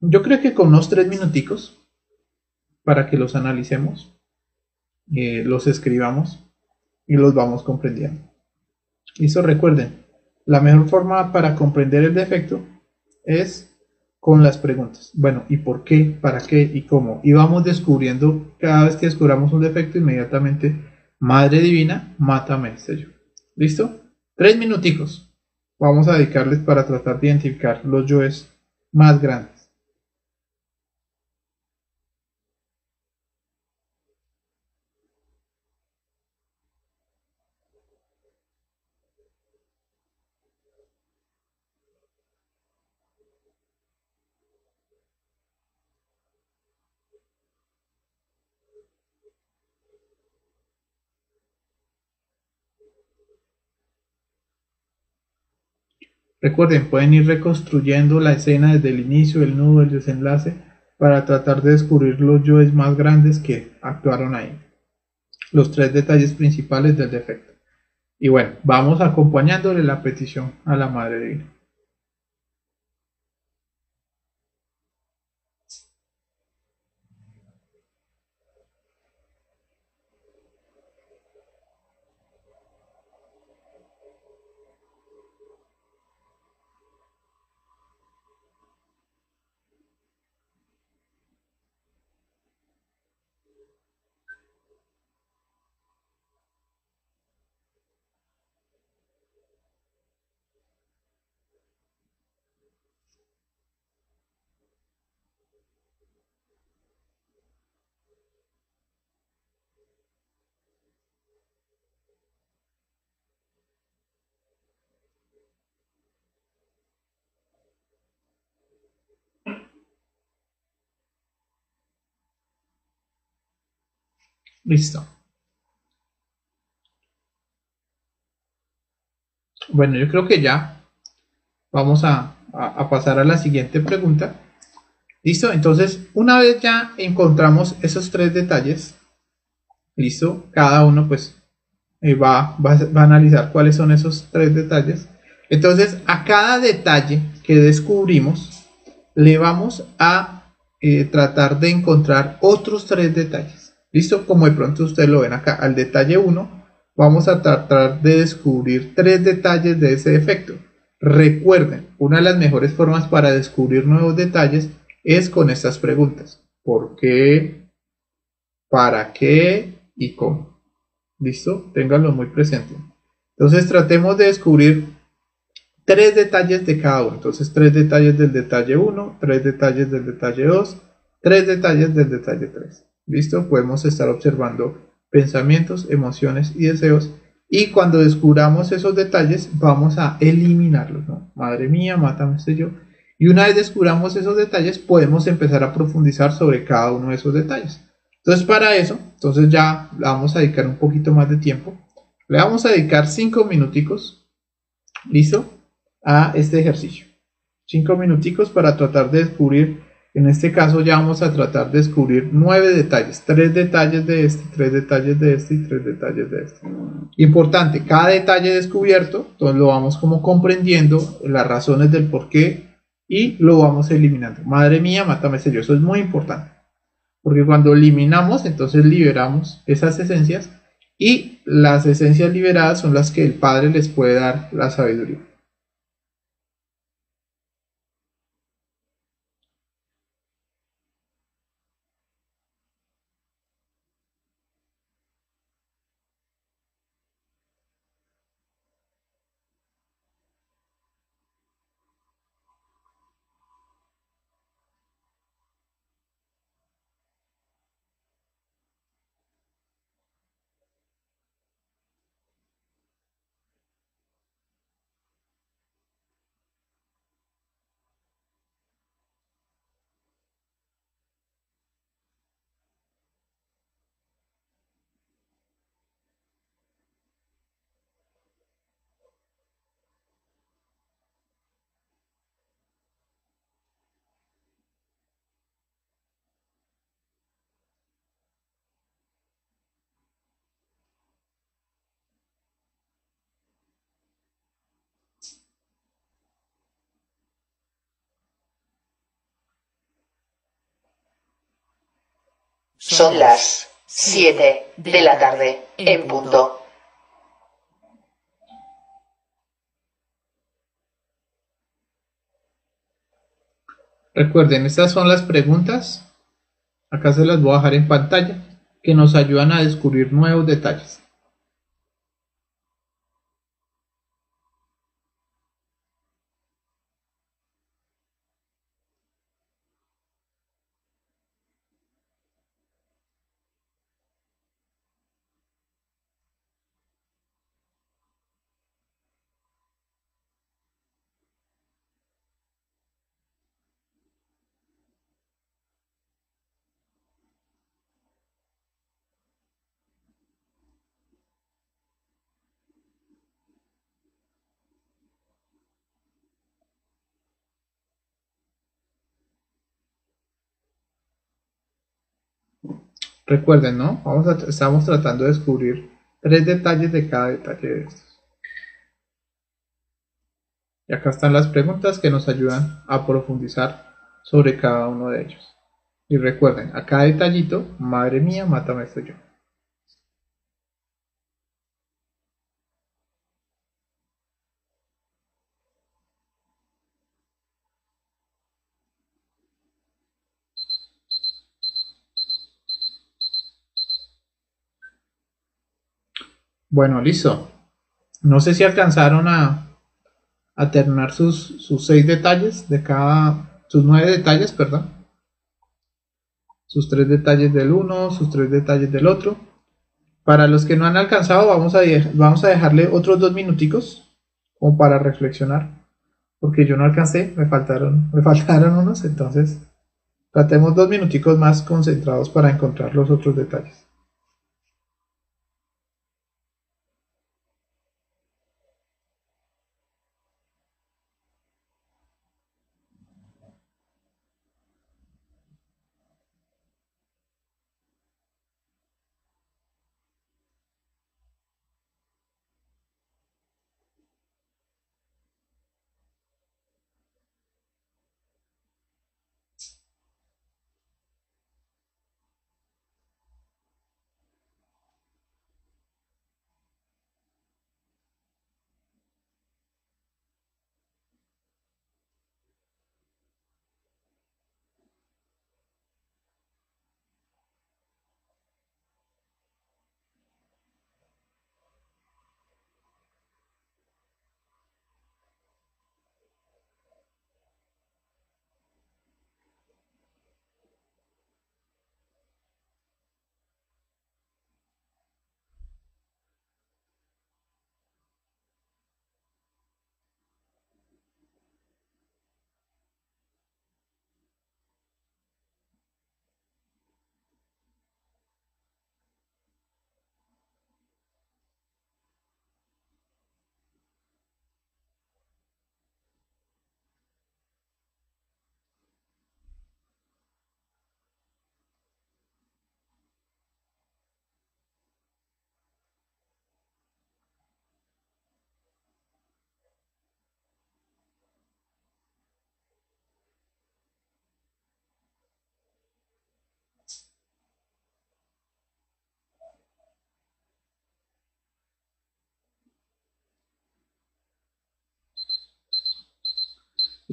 yo creo que con unos tres minuticos para que los analicemos, eh, los escribamos y los vamos comprendiendo. Listo, recuerden, la mejor forma para comprender el defecto es con las preguntas. Bueno, ¿y por qué? ¿Para qué? ¿Y cómo? Y vamos descubriendo, cada vez que descubramos un defecto, inmediatamente, Madre Divina, mátame este yo. ¿Listo? Tres minuticos. Vamos a dedicarles para tratar de identificar los yoes más grandes. Recuerden, pueden ir reconstruyendo la escena desde el inicio, el nudo, el desenlace, para tratar de descubrir los yoes más grandes que actuaron ahí. Los tres detalles principales del defecto. Y bueno, vamos acompañándole la petición a la Madre Divina. Listo. Bueno, yo creo que ya vamos a, pasar a la siguiente pregunta. Listo, entonces una vez ya encontramos esos tres detalles, listo, cada uno pues eh, va, va, a analizar cuáles son esos tres detalles. Entonces a cada detalle que descubrimos le vamos a eh, tratar de encontrar otros tres detalles. Listo, como de pronto ustedes lo ven acá, al detalle 1, vamos a tratar de descubrir tres detalles de ese efecto. Recuerden, una de las mejores formas para descubrir nuevos detalles es con estas preguntas. ¿Por qué? ¿Para qué? ¿Y cómo? ¿Listo? Ténganlo muy presente. Entonces tratemos de descubrir tres detalles de cada uno. Entonces tres detalles del detalle 1, tres detalles del detalle 2, tres detalles del detalle 3. ¿Listo? Podemos estar observando pensamientos, emociones y deseos. Y cuando descubramos esos detalles, vamos a eliminarlos. Madre mía, mátame este yo. Y una vez descubramos esos detalles, podemos empezar a profundizar sobre cada uno de esos detalles. Entonces, para eso, entonces ya le vamos a dedicar un poquito más de tiempo. Le vamos a dedicar cinco minuticos, ¿listo? A este ejercicio. Cinco minuticos para tratar de descubrir En este caso ya vamos a tratar de descubrir nueve detalles, tres detalles de este, tres detalles de este y tres detalles de este. Importante, cada detalle descubierto, entonces lo vamos como comprendiendo, las razones del por qué y lo vamos eliminando. Madre mía, mátame yo, eso es muy importante. Porque cuando eliminamos, entonces liberamos esas esencias y las esencias liberadas son las que el Padre les puede dar la sabiduría. Son las 7 de la tarde en punto. Recuerden, estas son las preguntas. Acá se las voy a dejar en pantalla que nos ayudan a descubrir nuevos detalles. Recuerden, ¿no? Vamos estamos tratando de descubrir tres detalles de cada detalle de estos. Y acá están las preguntas que nos ayudan a profundizar sobre cada uno de ellos. Y recuerden, a cada detallito, madre mía, mátame esto yo. Bueno, listo. No sé si alcanzaron a, terminar sus, sus seis detalles de cada, sus nueve detalles, perdón. Sus tres detalles del uno, sus tres detalles del otro. Para los que no han alcanzado, vamos a, vamos a dejarle otros dos minuticos como para reflexionar. Porque yo no alcancé, me faltaron, me faltaron unos, entonces tratemos dos minuticos más concentrados para encontrar los otros detalles.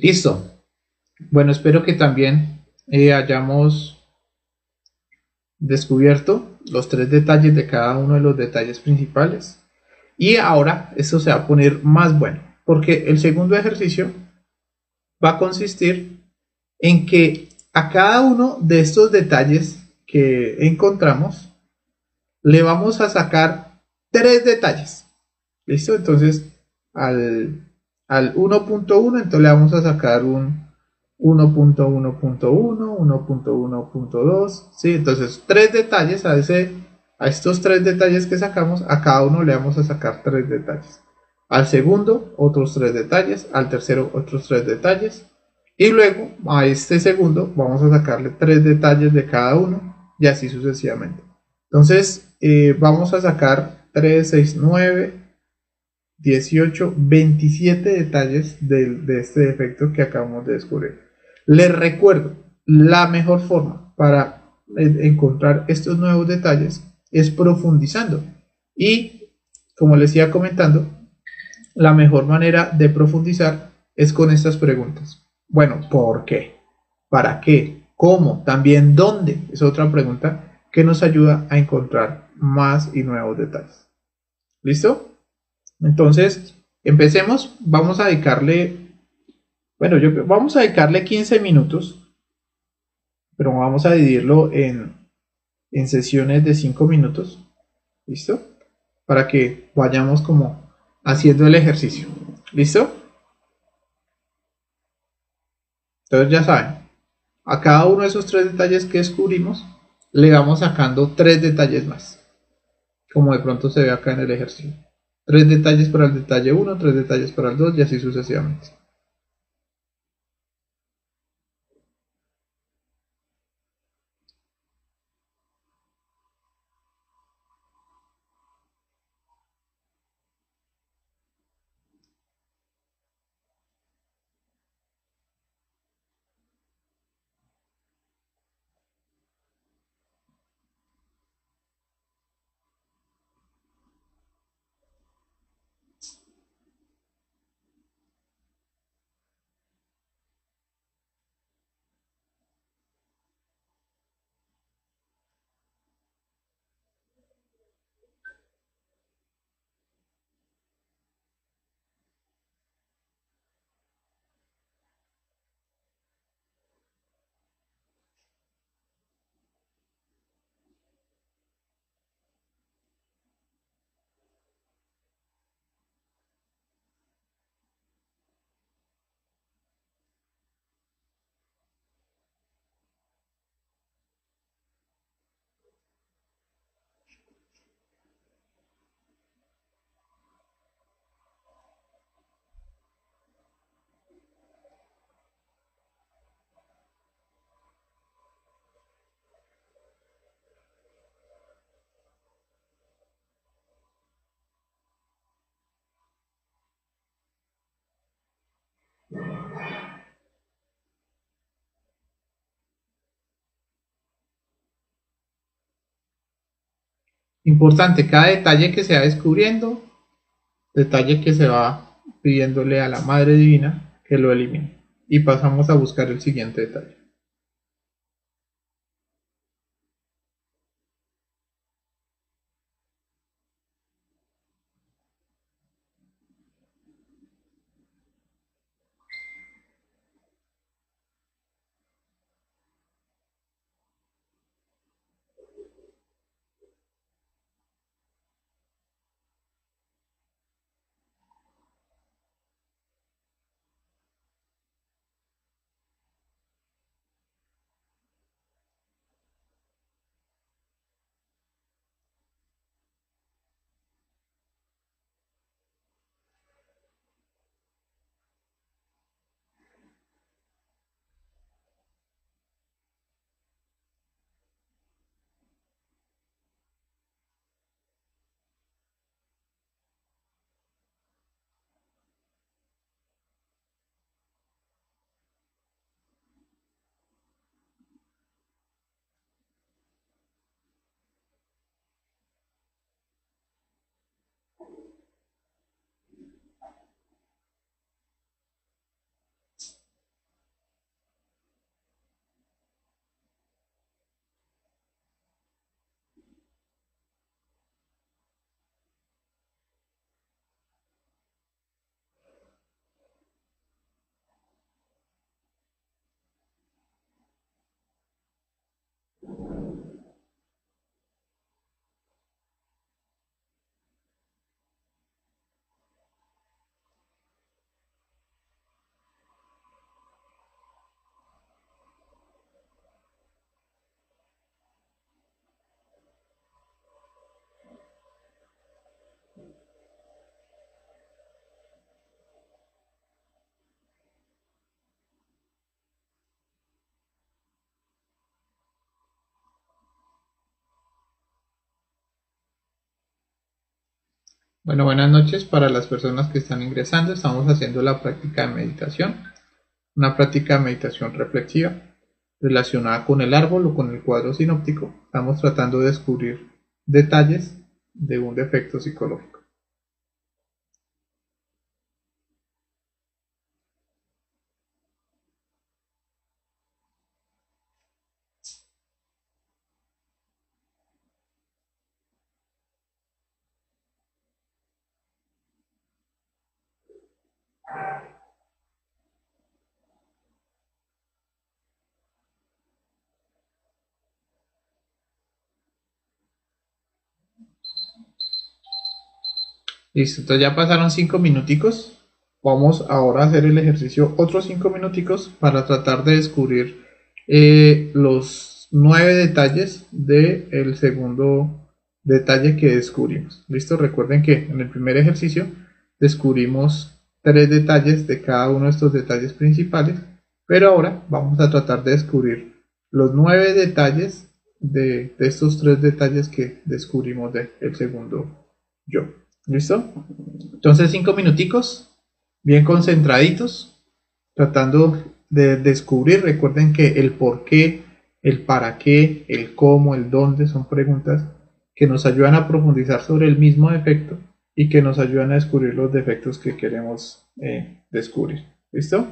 Listo. Bueno, espero que también eh, hayamos descubierto los tres detalles de cada uno de los detalles principales. Y ahora esto se va a poner más bueno, porque el segundo ejercicio va a consistir en que a cada uno de estos detalles que encontramos le vamos a sacar tres detalles. ¿Listo? Entonces, al, al 1.1, entonces le vamos a sacar un 1.1.1, 1.1.2, ¿sí? Entonces, tres detalles a, ese, a estos tres detalles que sacamos, a cada uno le vamos a sacar tres detalles. Al segundo, otros tres detalles. Al tercero, otros tres detalles. Y luego, a este segundo, vamos a sacarle tres detalles de cada uno y así sucesivamente. Entonces, eh, vamos a sacar 3, 6, 9, 18, 27 detalles de, este defecto que acabamos de descubrir. Les recuerdo, la mejor forma para encontrar estos nuevos detalles es profundizando. Y, como les iba comentando, la mejor manera de profundizar es con estas preguntas. Bueno, ¿por qué? ¿Para qué? ¿Cómo? También ¿dónde? Es otra pregunta que nos ayuda a encontrar más y nuevos detalles. ¿Listo? Entonces, empecemos. Vamos a dedicarle, bueno, yo vamos a dedicarle 15 minutos, pero vamos a dividirlo en, en sesiones de 5 minutos. ¿Listo? Para que vayamos como haciendo el ejercicio. ¿Listo? Entonces ya saben, a cada uno de esos tres detalles que descubrimos, le vamos sacando tres detalles más. Como de pronto se ve acá en el ejercicio. Tres detalles para el detalle 1, tres detalles para el 2 y así sucesivamente. Importante, cada detalle que se va descubriendo, detalle que se va pidiéndole a la Madre Divina que lo elimine. Y pasamos a buscar el siguiente detalle. Bueno, buenas noches para las personas que están ingresando. Estamos haciendo la práctica de meditación, una práctica de meditación reflexiva relacionada con el árbol o con el cuadro sinóptico. Estamos tratando de descubrir detalles de un defecto psicológico. Listo, entonces ya pasaron cinco minuticos. Vamos ahora a hacer el ejercicio otros cinco minuticos para tratar de descubrir eh, los nueve detalles del segundo detalle que descubrimos. Listo, recuerden que en el primer ejercicio descubrimos tres detalles de cada uno de estos detalles principales, pero ahora vamos a tratar de descubrir los nueve detalles de, estos tres detalles que descubrimos del segundo yo. ¿Listo? Entonces cinco minuticos, bien concentraditos, tratando de descubrir, recuerden que el por qué, el para qué, el cómo, el dónde son preguntas que nos ayudan a profundizar sobre el mismo defecto y que nos ayudan a descubrir los defectos que queremos eh, descubrir. ¿Listo?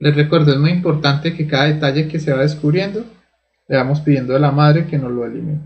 Les recuerdo, es muy importante que cada detalle que se va descubriendo, le vamos pidiendo a la madre que nos lo elimine.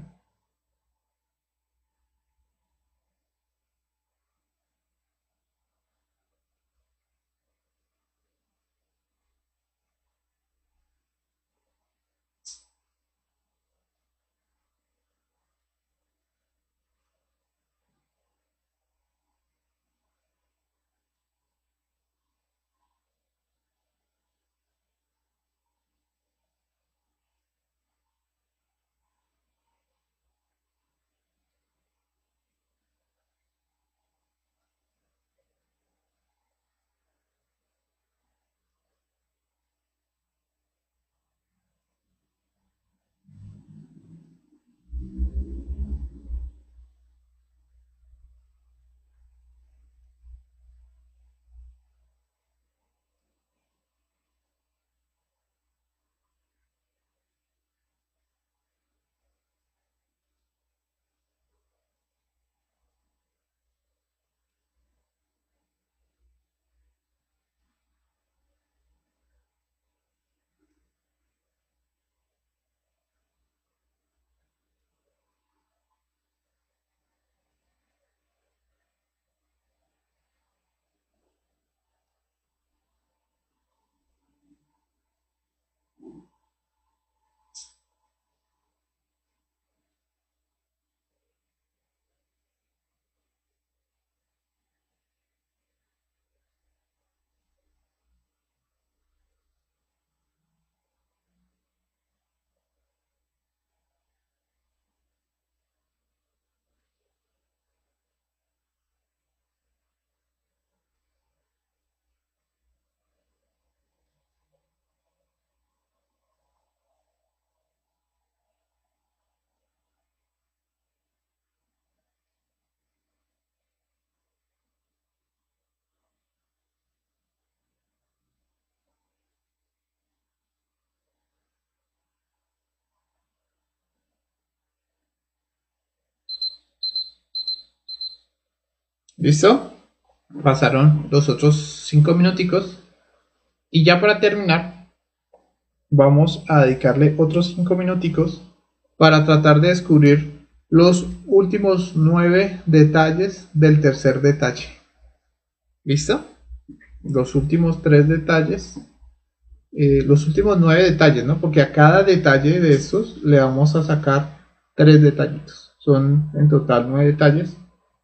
¿Listo? Pasaron los otros cinco minuticos. Y ya para terminar, vamos a dedicarle otros cinco minuticos para tratar de descubrir los últimos nueve detalles del tercer detalle. ¿Listo? Los últimos tres detalles. eh, los últimos nueve detalles, ¿no? Porque a cada detalle de estos le vamos a sacar tres detallitos. Son en total nueve detalles.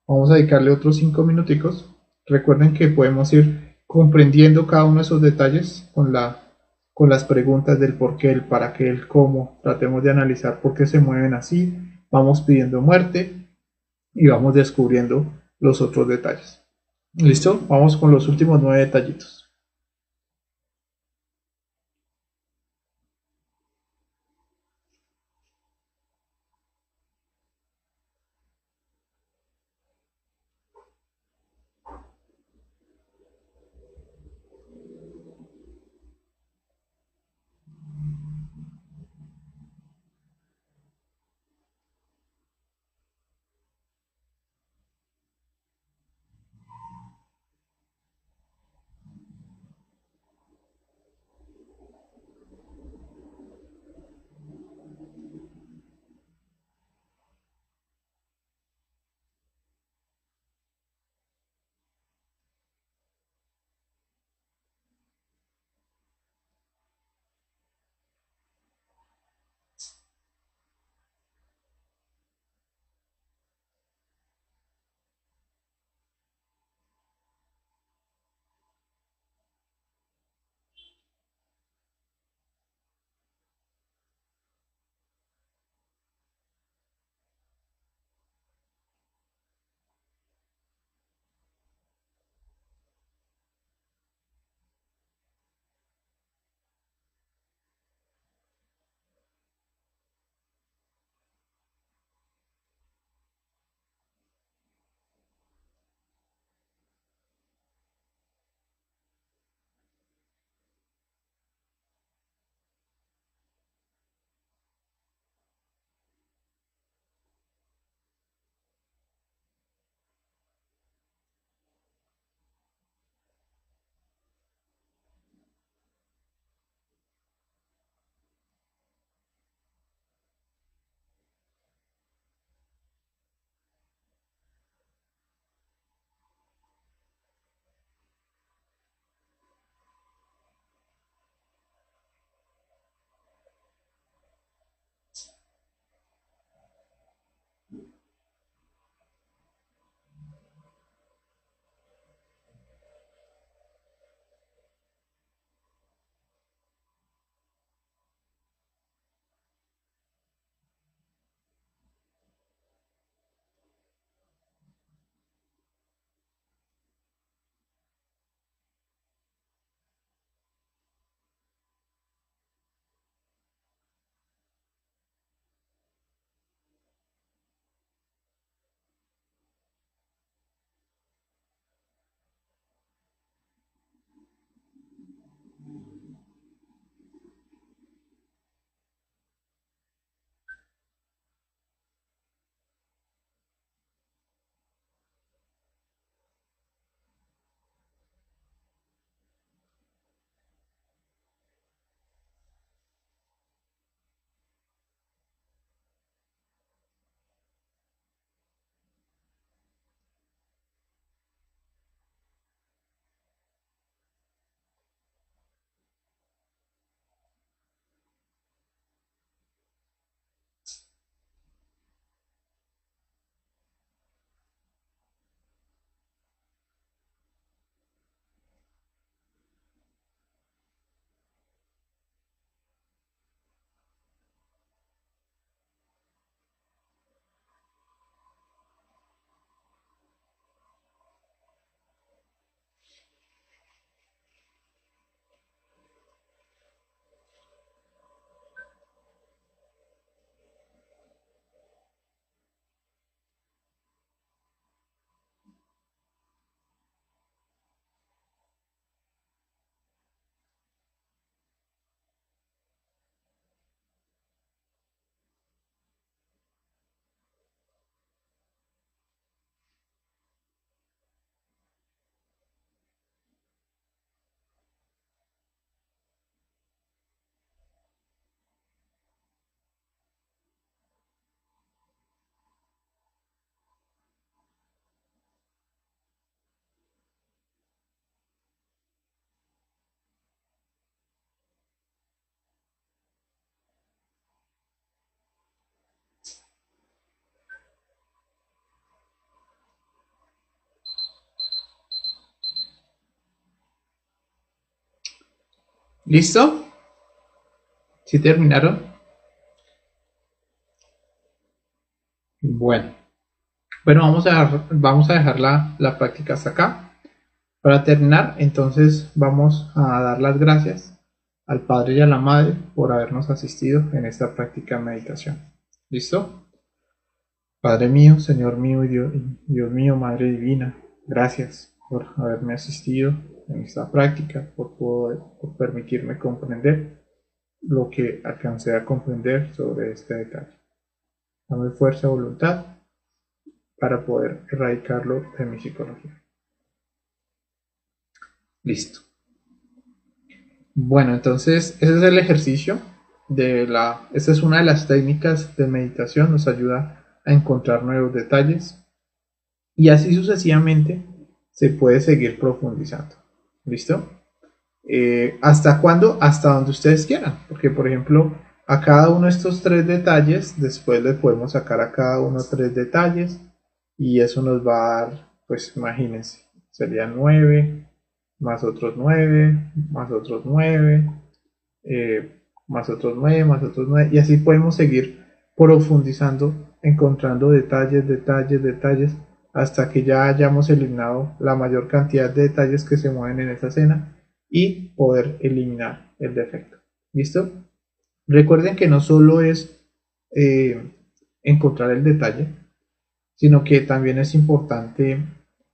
Vamos a dedicarle otros cinco minuticos. Recuerden que podemos ir comprendiendo cada uno de esos detalles con, la, con las preguntas del por qué, el para qué, el cómo. Tratemos de analizar por qué se mueven así. Vamos pidiendo muerte y vamos descubriendo los otros detalles. ¿Listo? Vamos con los últimos nueve detallitos. ¿Listo? ¿Sí terminaron? Bueno. Bueno, vamos a vamos a dejar la, la práctica hasta acá. Para terminar, entonces vamos a dar las gracias al Padre y a la Madre por habernos asistido en esta práctica de meditación. ¿Listo? Padre mío, Señor mío y Dios mío, Madre Divina, gracias por haberme asistido en esta práctica, por, poder, permitirme comprender lo que alcancé a comprender sobre este detalle. Dame fuerza y voluntad para poder erradicarlo de mi psicología. Listo. Bueno, entonces ese es el ejercicio de la... Esta es una de las técnicas de meditación, nos ayuda a encontrar nuevos detalles y así sucesivamente se puede seguir profundizando. ¿Listo? Eh, ¿Hasta cuándo? Hasta donde ustedes quieran. Porque, por ejemplo, a cada uno de estos tres detalles, después le podemos sacar a cada uno tres detalles y eso nos va a dar, pues imagínense, serían nueve, más otros nueve, más otros nueve, eh, más otros nueve, más otros nueve, y así podemos seguir profundizando, encontrando detalles, detalles, detalles, hasta que ya hayamos eliminado la mayor cantidad de detalles que se mueven en esa escena y poder eliminar el defecto. ¿Listo? Recuerden que no solo es eh, encontrar el detalle, sino que también es importante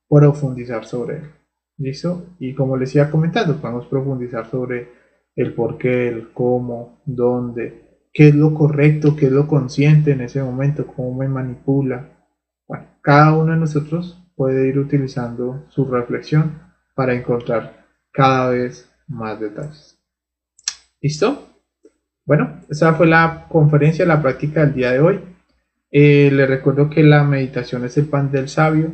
profundizar sobre él. ¿Listo? Y como les iba comentando, podemos profundizar sobre el por qué, el cómo, dónde, qué es lo correcto, qué es lo consciente en ese momento, cómo me manipula, cada uno de nosotros puede ir utilizando su reflexión para encontrar cada vez más detalles. ¿Listo? Bueno, esa fue la conferencia, la práctica del día de hoy. Eh, les recuerdo que la meditación es el pan del sabio.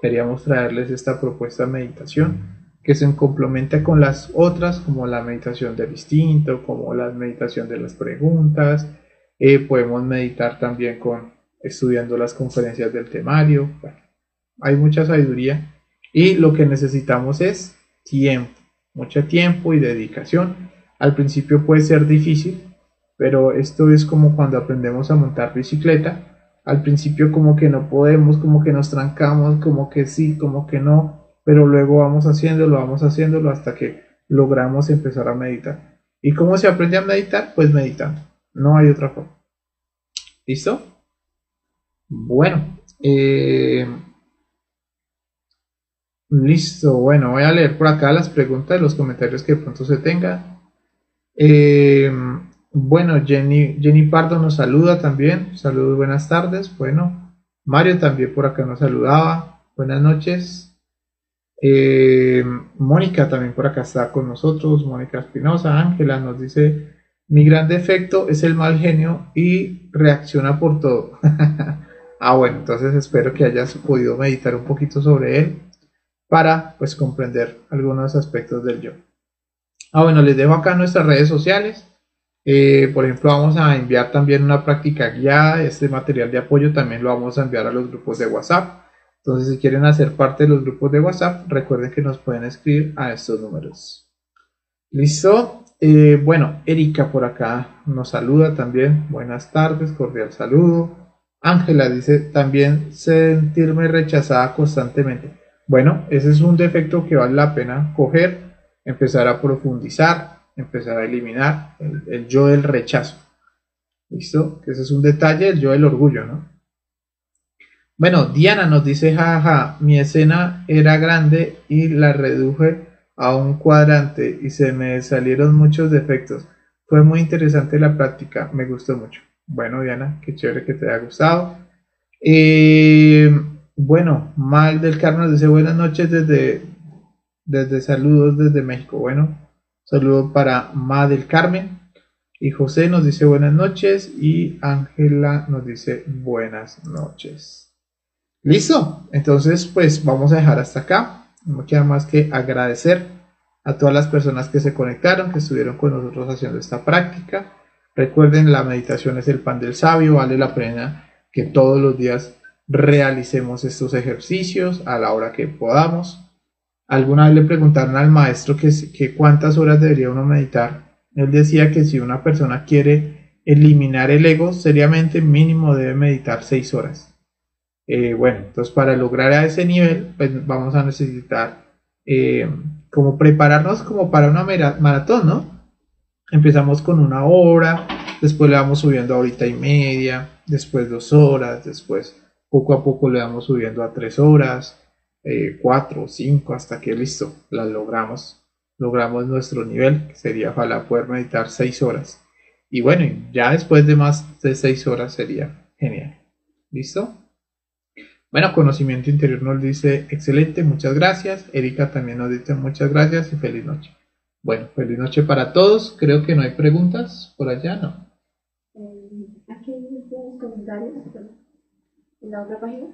Queríamos traerles esta propuesta de meditación que se complementa con las otras, como la meditación del instinto, como la meditación de las preguntas. Eh, podemos meditar también con estudiando las conferencias del temario. hay mucha sabiduría y lo que necesitamos es tiempo, mucho tiempo y dedicación. Al principio puede ser difícil, pero esto es como cuando aprendemos a montar bicicleta. Al principio como que no podemos, como que nos trancamos, como que sí, como que no, pero luego vamos haciéndolo, vamos haciéndolo hasta que logramos empezar a meditar. ¿Y cómo se aprende a meditar? Pues meditando. No hay otra forma. ¿Listo? Bueno, eh, listo. Bueno, voy a leer por acá las preguntas, los comentarios que de pronto se tengan. Eh, bueno, Jenny, Jenny Pardo nos saluda también. Saludos, buenas tardes. Bueno, Mario también por acá nos saludaba. Buenas noches. Eh, Mónica también por acá está con nosotros. Mónica Espinosa. Ángela nos dice: Mi gran defecto es el mal genio y reacciona por todo. Ah, bueno, entonces espero que hayas podido meditar un poquito sobre él para pues comprender algunos aspectos del yo. Ah, bueno, les dejo acá nuestras redes sociales. Eh, por ejemplo, vamos a enviar también una práctica guiada. Este material de apoyo también lo vamos a enviar a los grupos de WhatsApp. Entonces, si quieren hacer parte de los grupos de WhatsApp, recuerden que nos pueden escribir a estos números. ¿Listo? Eh, bueno, Erika por acá nos saluda también. Buenas tardes, cordial saludo. Ángela dice también sentirme rechazada constantemente. Bueno, ese es un defecto que vale la pena coger, empezar a profundizar, empezar a eliminar el, yo del rechazo. ¿Listo? Que ese es un detalle, el yo del orgullo, ¿no? Bueno, Diana nos dice, jaja, mi escena era grande y la reduje a un cuadrante y se me salieron muchos defectos. Fue muy interesante la práctica, me gustó mucho. Bueno, Diana, qué chévere que te haya gustado. Eh, bueno, Mal del Carmen dice buenas noches desde, desde saludos desde México. Bueno, saludo para Ma del Carmen. Y José nos dice buenas noches y Ángela nos dice buenas noches. Listo, entonces pues vamos a dejar hasta acá. No queda más que agradecer a todas las personas que se conectaron, que estuvieron con nosotros haciendo esta práctica. Recuerden, la meditación es el pan del sabio, vale la pena que todos los días realicemos estos ejercicios a la hora que podamos. Alguna vez le preguntaron al maestro que, cuántas horas debería uno meditar. Él decía que si una persona quiere eliminar el ego, seriamente mínimo debe meditar seis horas. Eh, bueno, entonces para lograr a ese nivel, pues vamos a necesitar eh, como prepararnos como para una maratón, ¿no? Empezamos con una hora, después le vamos subiendo a horita y media, después dos horas, después poco a poco le vamos subiendo a tres horas, eh, cuatro, cinco, hasta que listo, la logramos, logramos nuestro nivel, que sería ojalá poder meditar seis horas. Y bueno, ya después de más de seis horas sería genial. ¿Listo? Bueno, conocimiento interior nos dice excelente, muchas gracias. Erika también nos dice muchas gracias y feliz noche. Bueno, feliz noche para todos. Creo que no hay preguntas por allá, ¿no? Eh, aquí hay comentarios en la otra página.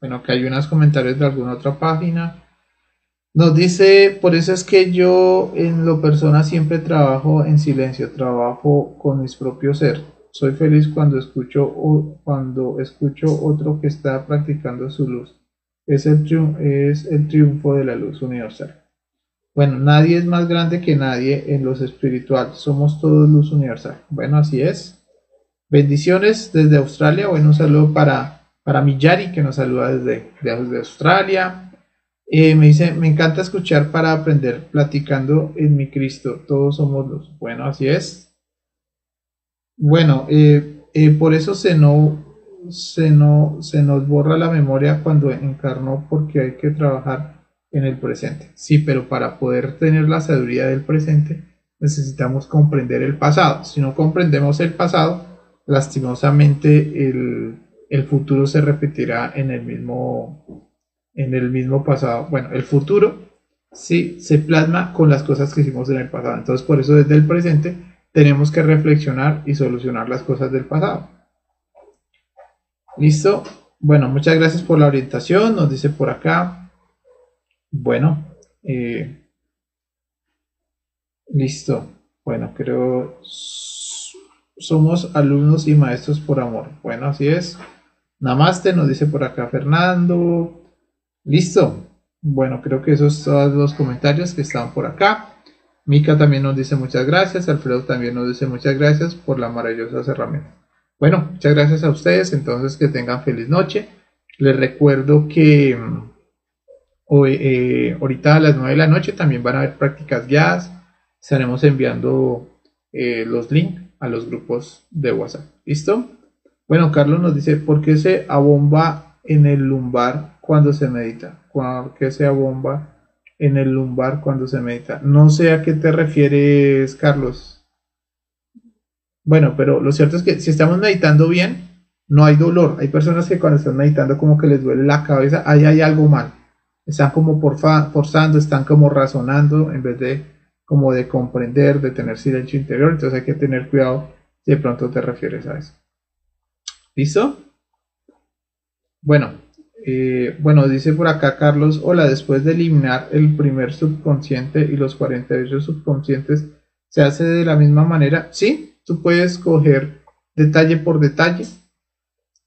Bueno, que hay unos comentarios de alguna otra página. Nos dice, por eso es que yo en lo persona siempre trabajo en silencio, trabajo con mis propios ser. Soy feliz cuando escucho, cuando escucho otro que está practicando su luz. Es el, es el triunfo de la luz universal. Bueno, nadie es más grande que nadie en los espiritual. Somos todos luz universal. Bueno, así es. Bendiciones desde Australia. Bueno, un saludo para, para Miyari que nos saluda desde, desde Australia. Eh, me dice, me encanta escuchar para aprender, platicando en mi Cristo. Todos somos luz. Bueno, así es. Bueno, eh, eh, por eso se no, se, no, se nos borra la memoria cuando encarnó porque hay que trabajar en el presente. Sí, pero para poder tener la sabiduría del presente necesitamos comprender el pasado. Si no comprendemos el pasado, lastimosamente el, el futuro se repetirá en el mismo en el mismo pasado. Bueno, el futuro sí se plasma con las cosas que hicimos en el pasado. Entonces, por eso desde el presente tenemos que reflexionar y solucionar las cosas del pasado. ¿Listo? Bueno, muchas gracias por la orientación. Nos dice por acá. Bueno, eh, listo. Bueno, creo somos alumnos y maestros por amor. Bueno, así es. Namaste, nos dice por acá Fernando. Listo. Bueno, creo que esos son todos los comentarios que están por acá. Mika también nos dice muchas gracias, Alfredo también nos dice muchas gracias por las maravillosas herramientas. Bueno, muchas gracias a ustedes, entonces que tengan feliz noche. Les recuerdo que mm, hoy, eh, ahorita a las 9 de la noche también van a haber prácticas guiadas. Estaremos enviando eh, los links a los grupos de WhatsApp. ¿Listo? Bueno, Carlos nos dice, ¿por qué se abomba en el lumbar cuando se medita? ¿Por qué se abomba en el lumbar cuando se medita. No sé a qué te refieres, Carlos. Bueno, pero lo cierto es que si estamos meditando bien, no hay dolor. Hay personas que cuando están meditando como que les duele la cabeza, ahí hay algo mal. Están como forzando, están como razonando en vez de como de comprender, de tener silencio interior. Entonces hay que tener cuidado si de pronto te refieres a eso. ¿Listo? Bueno, eh, bueno, dice por acá Carlos, hola, después de eliminar el primer subconsciente y los 48 subconscientes, ¿se hace de la misma manera? Sí, tú puedes coger detalle por detalle.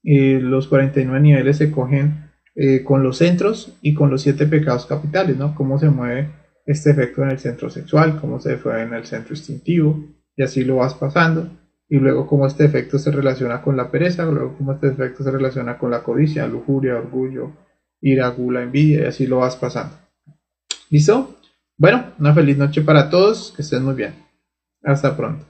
Eh, los 49 niveles se cogen eh, con los centros y con los 7 pecados capitales, ¿no? Cómo se mueve este efecto en el centro sexual, cómo se fue en el centro instintivo, y así lo vas pasando y luego cómo este efecto se relaciona con la pereza, luego cómo este efecto se relaciona con la codicia, lujuria, orgullo, ira, gula, envidia, y así lo vas pasando. ¿Listo? Bueno, una feliz noche para todos, que estén muy bien. Hasta pronto.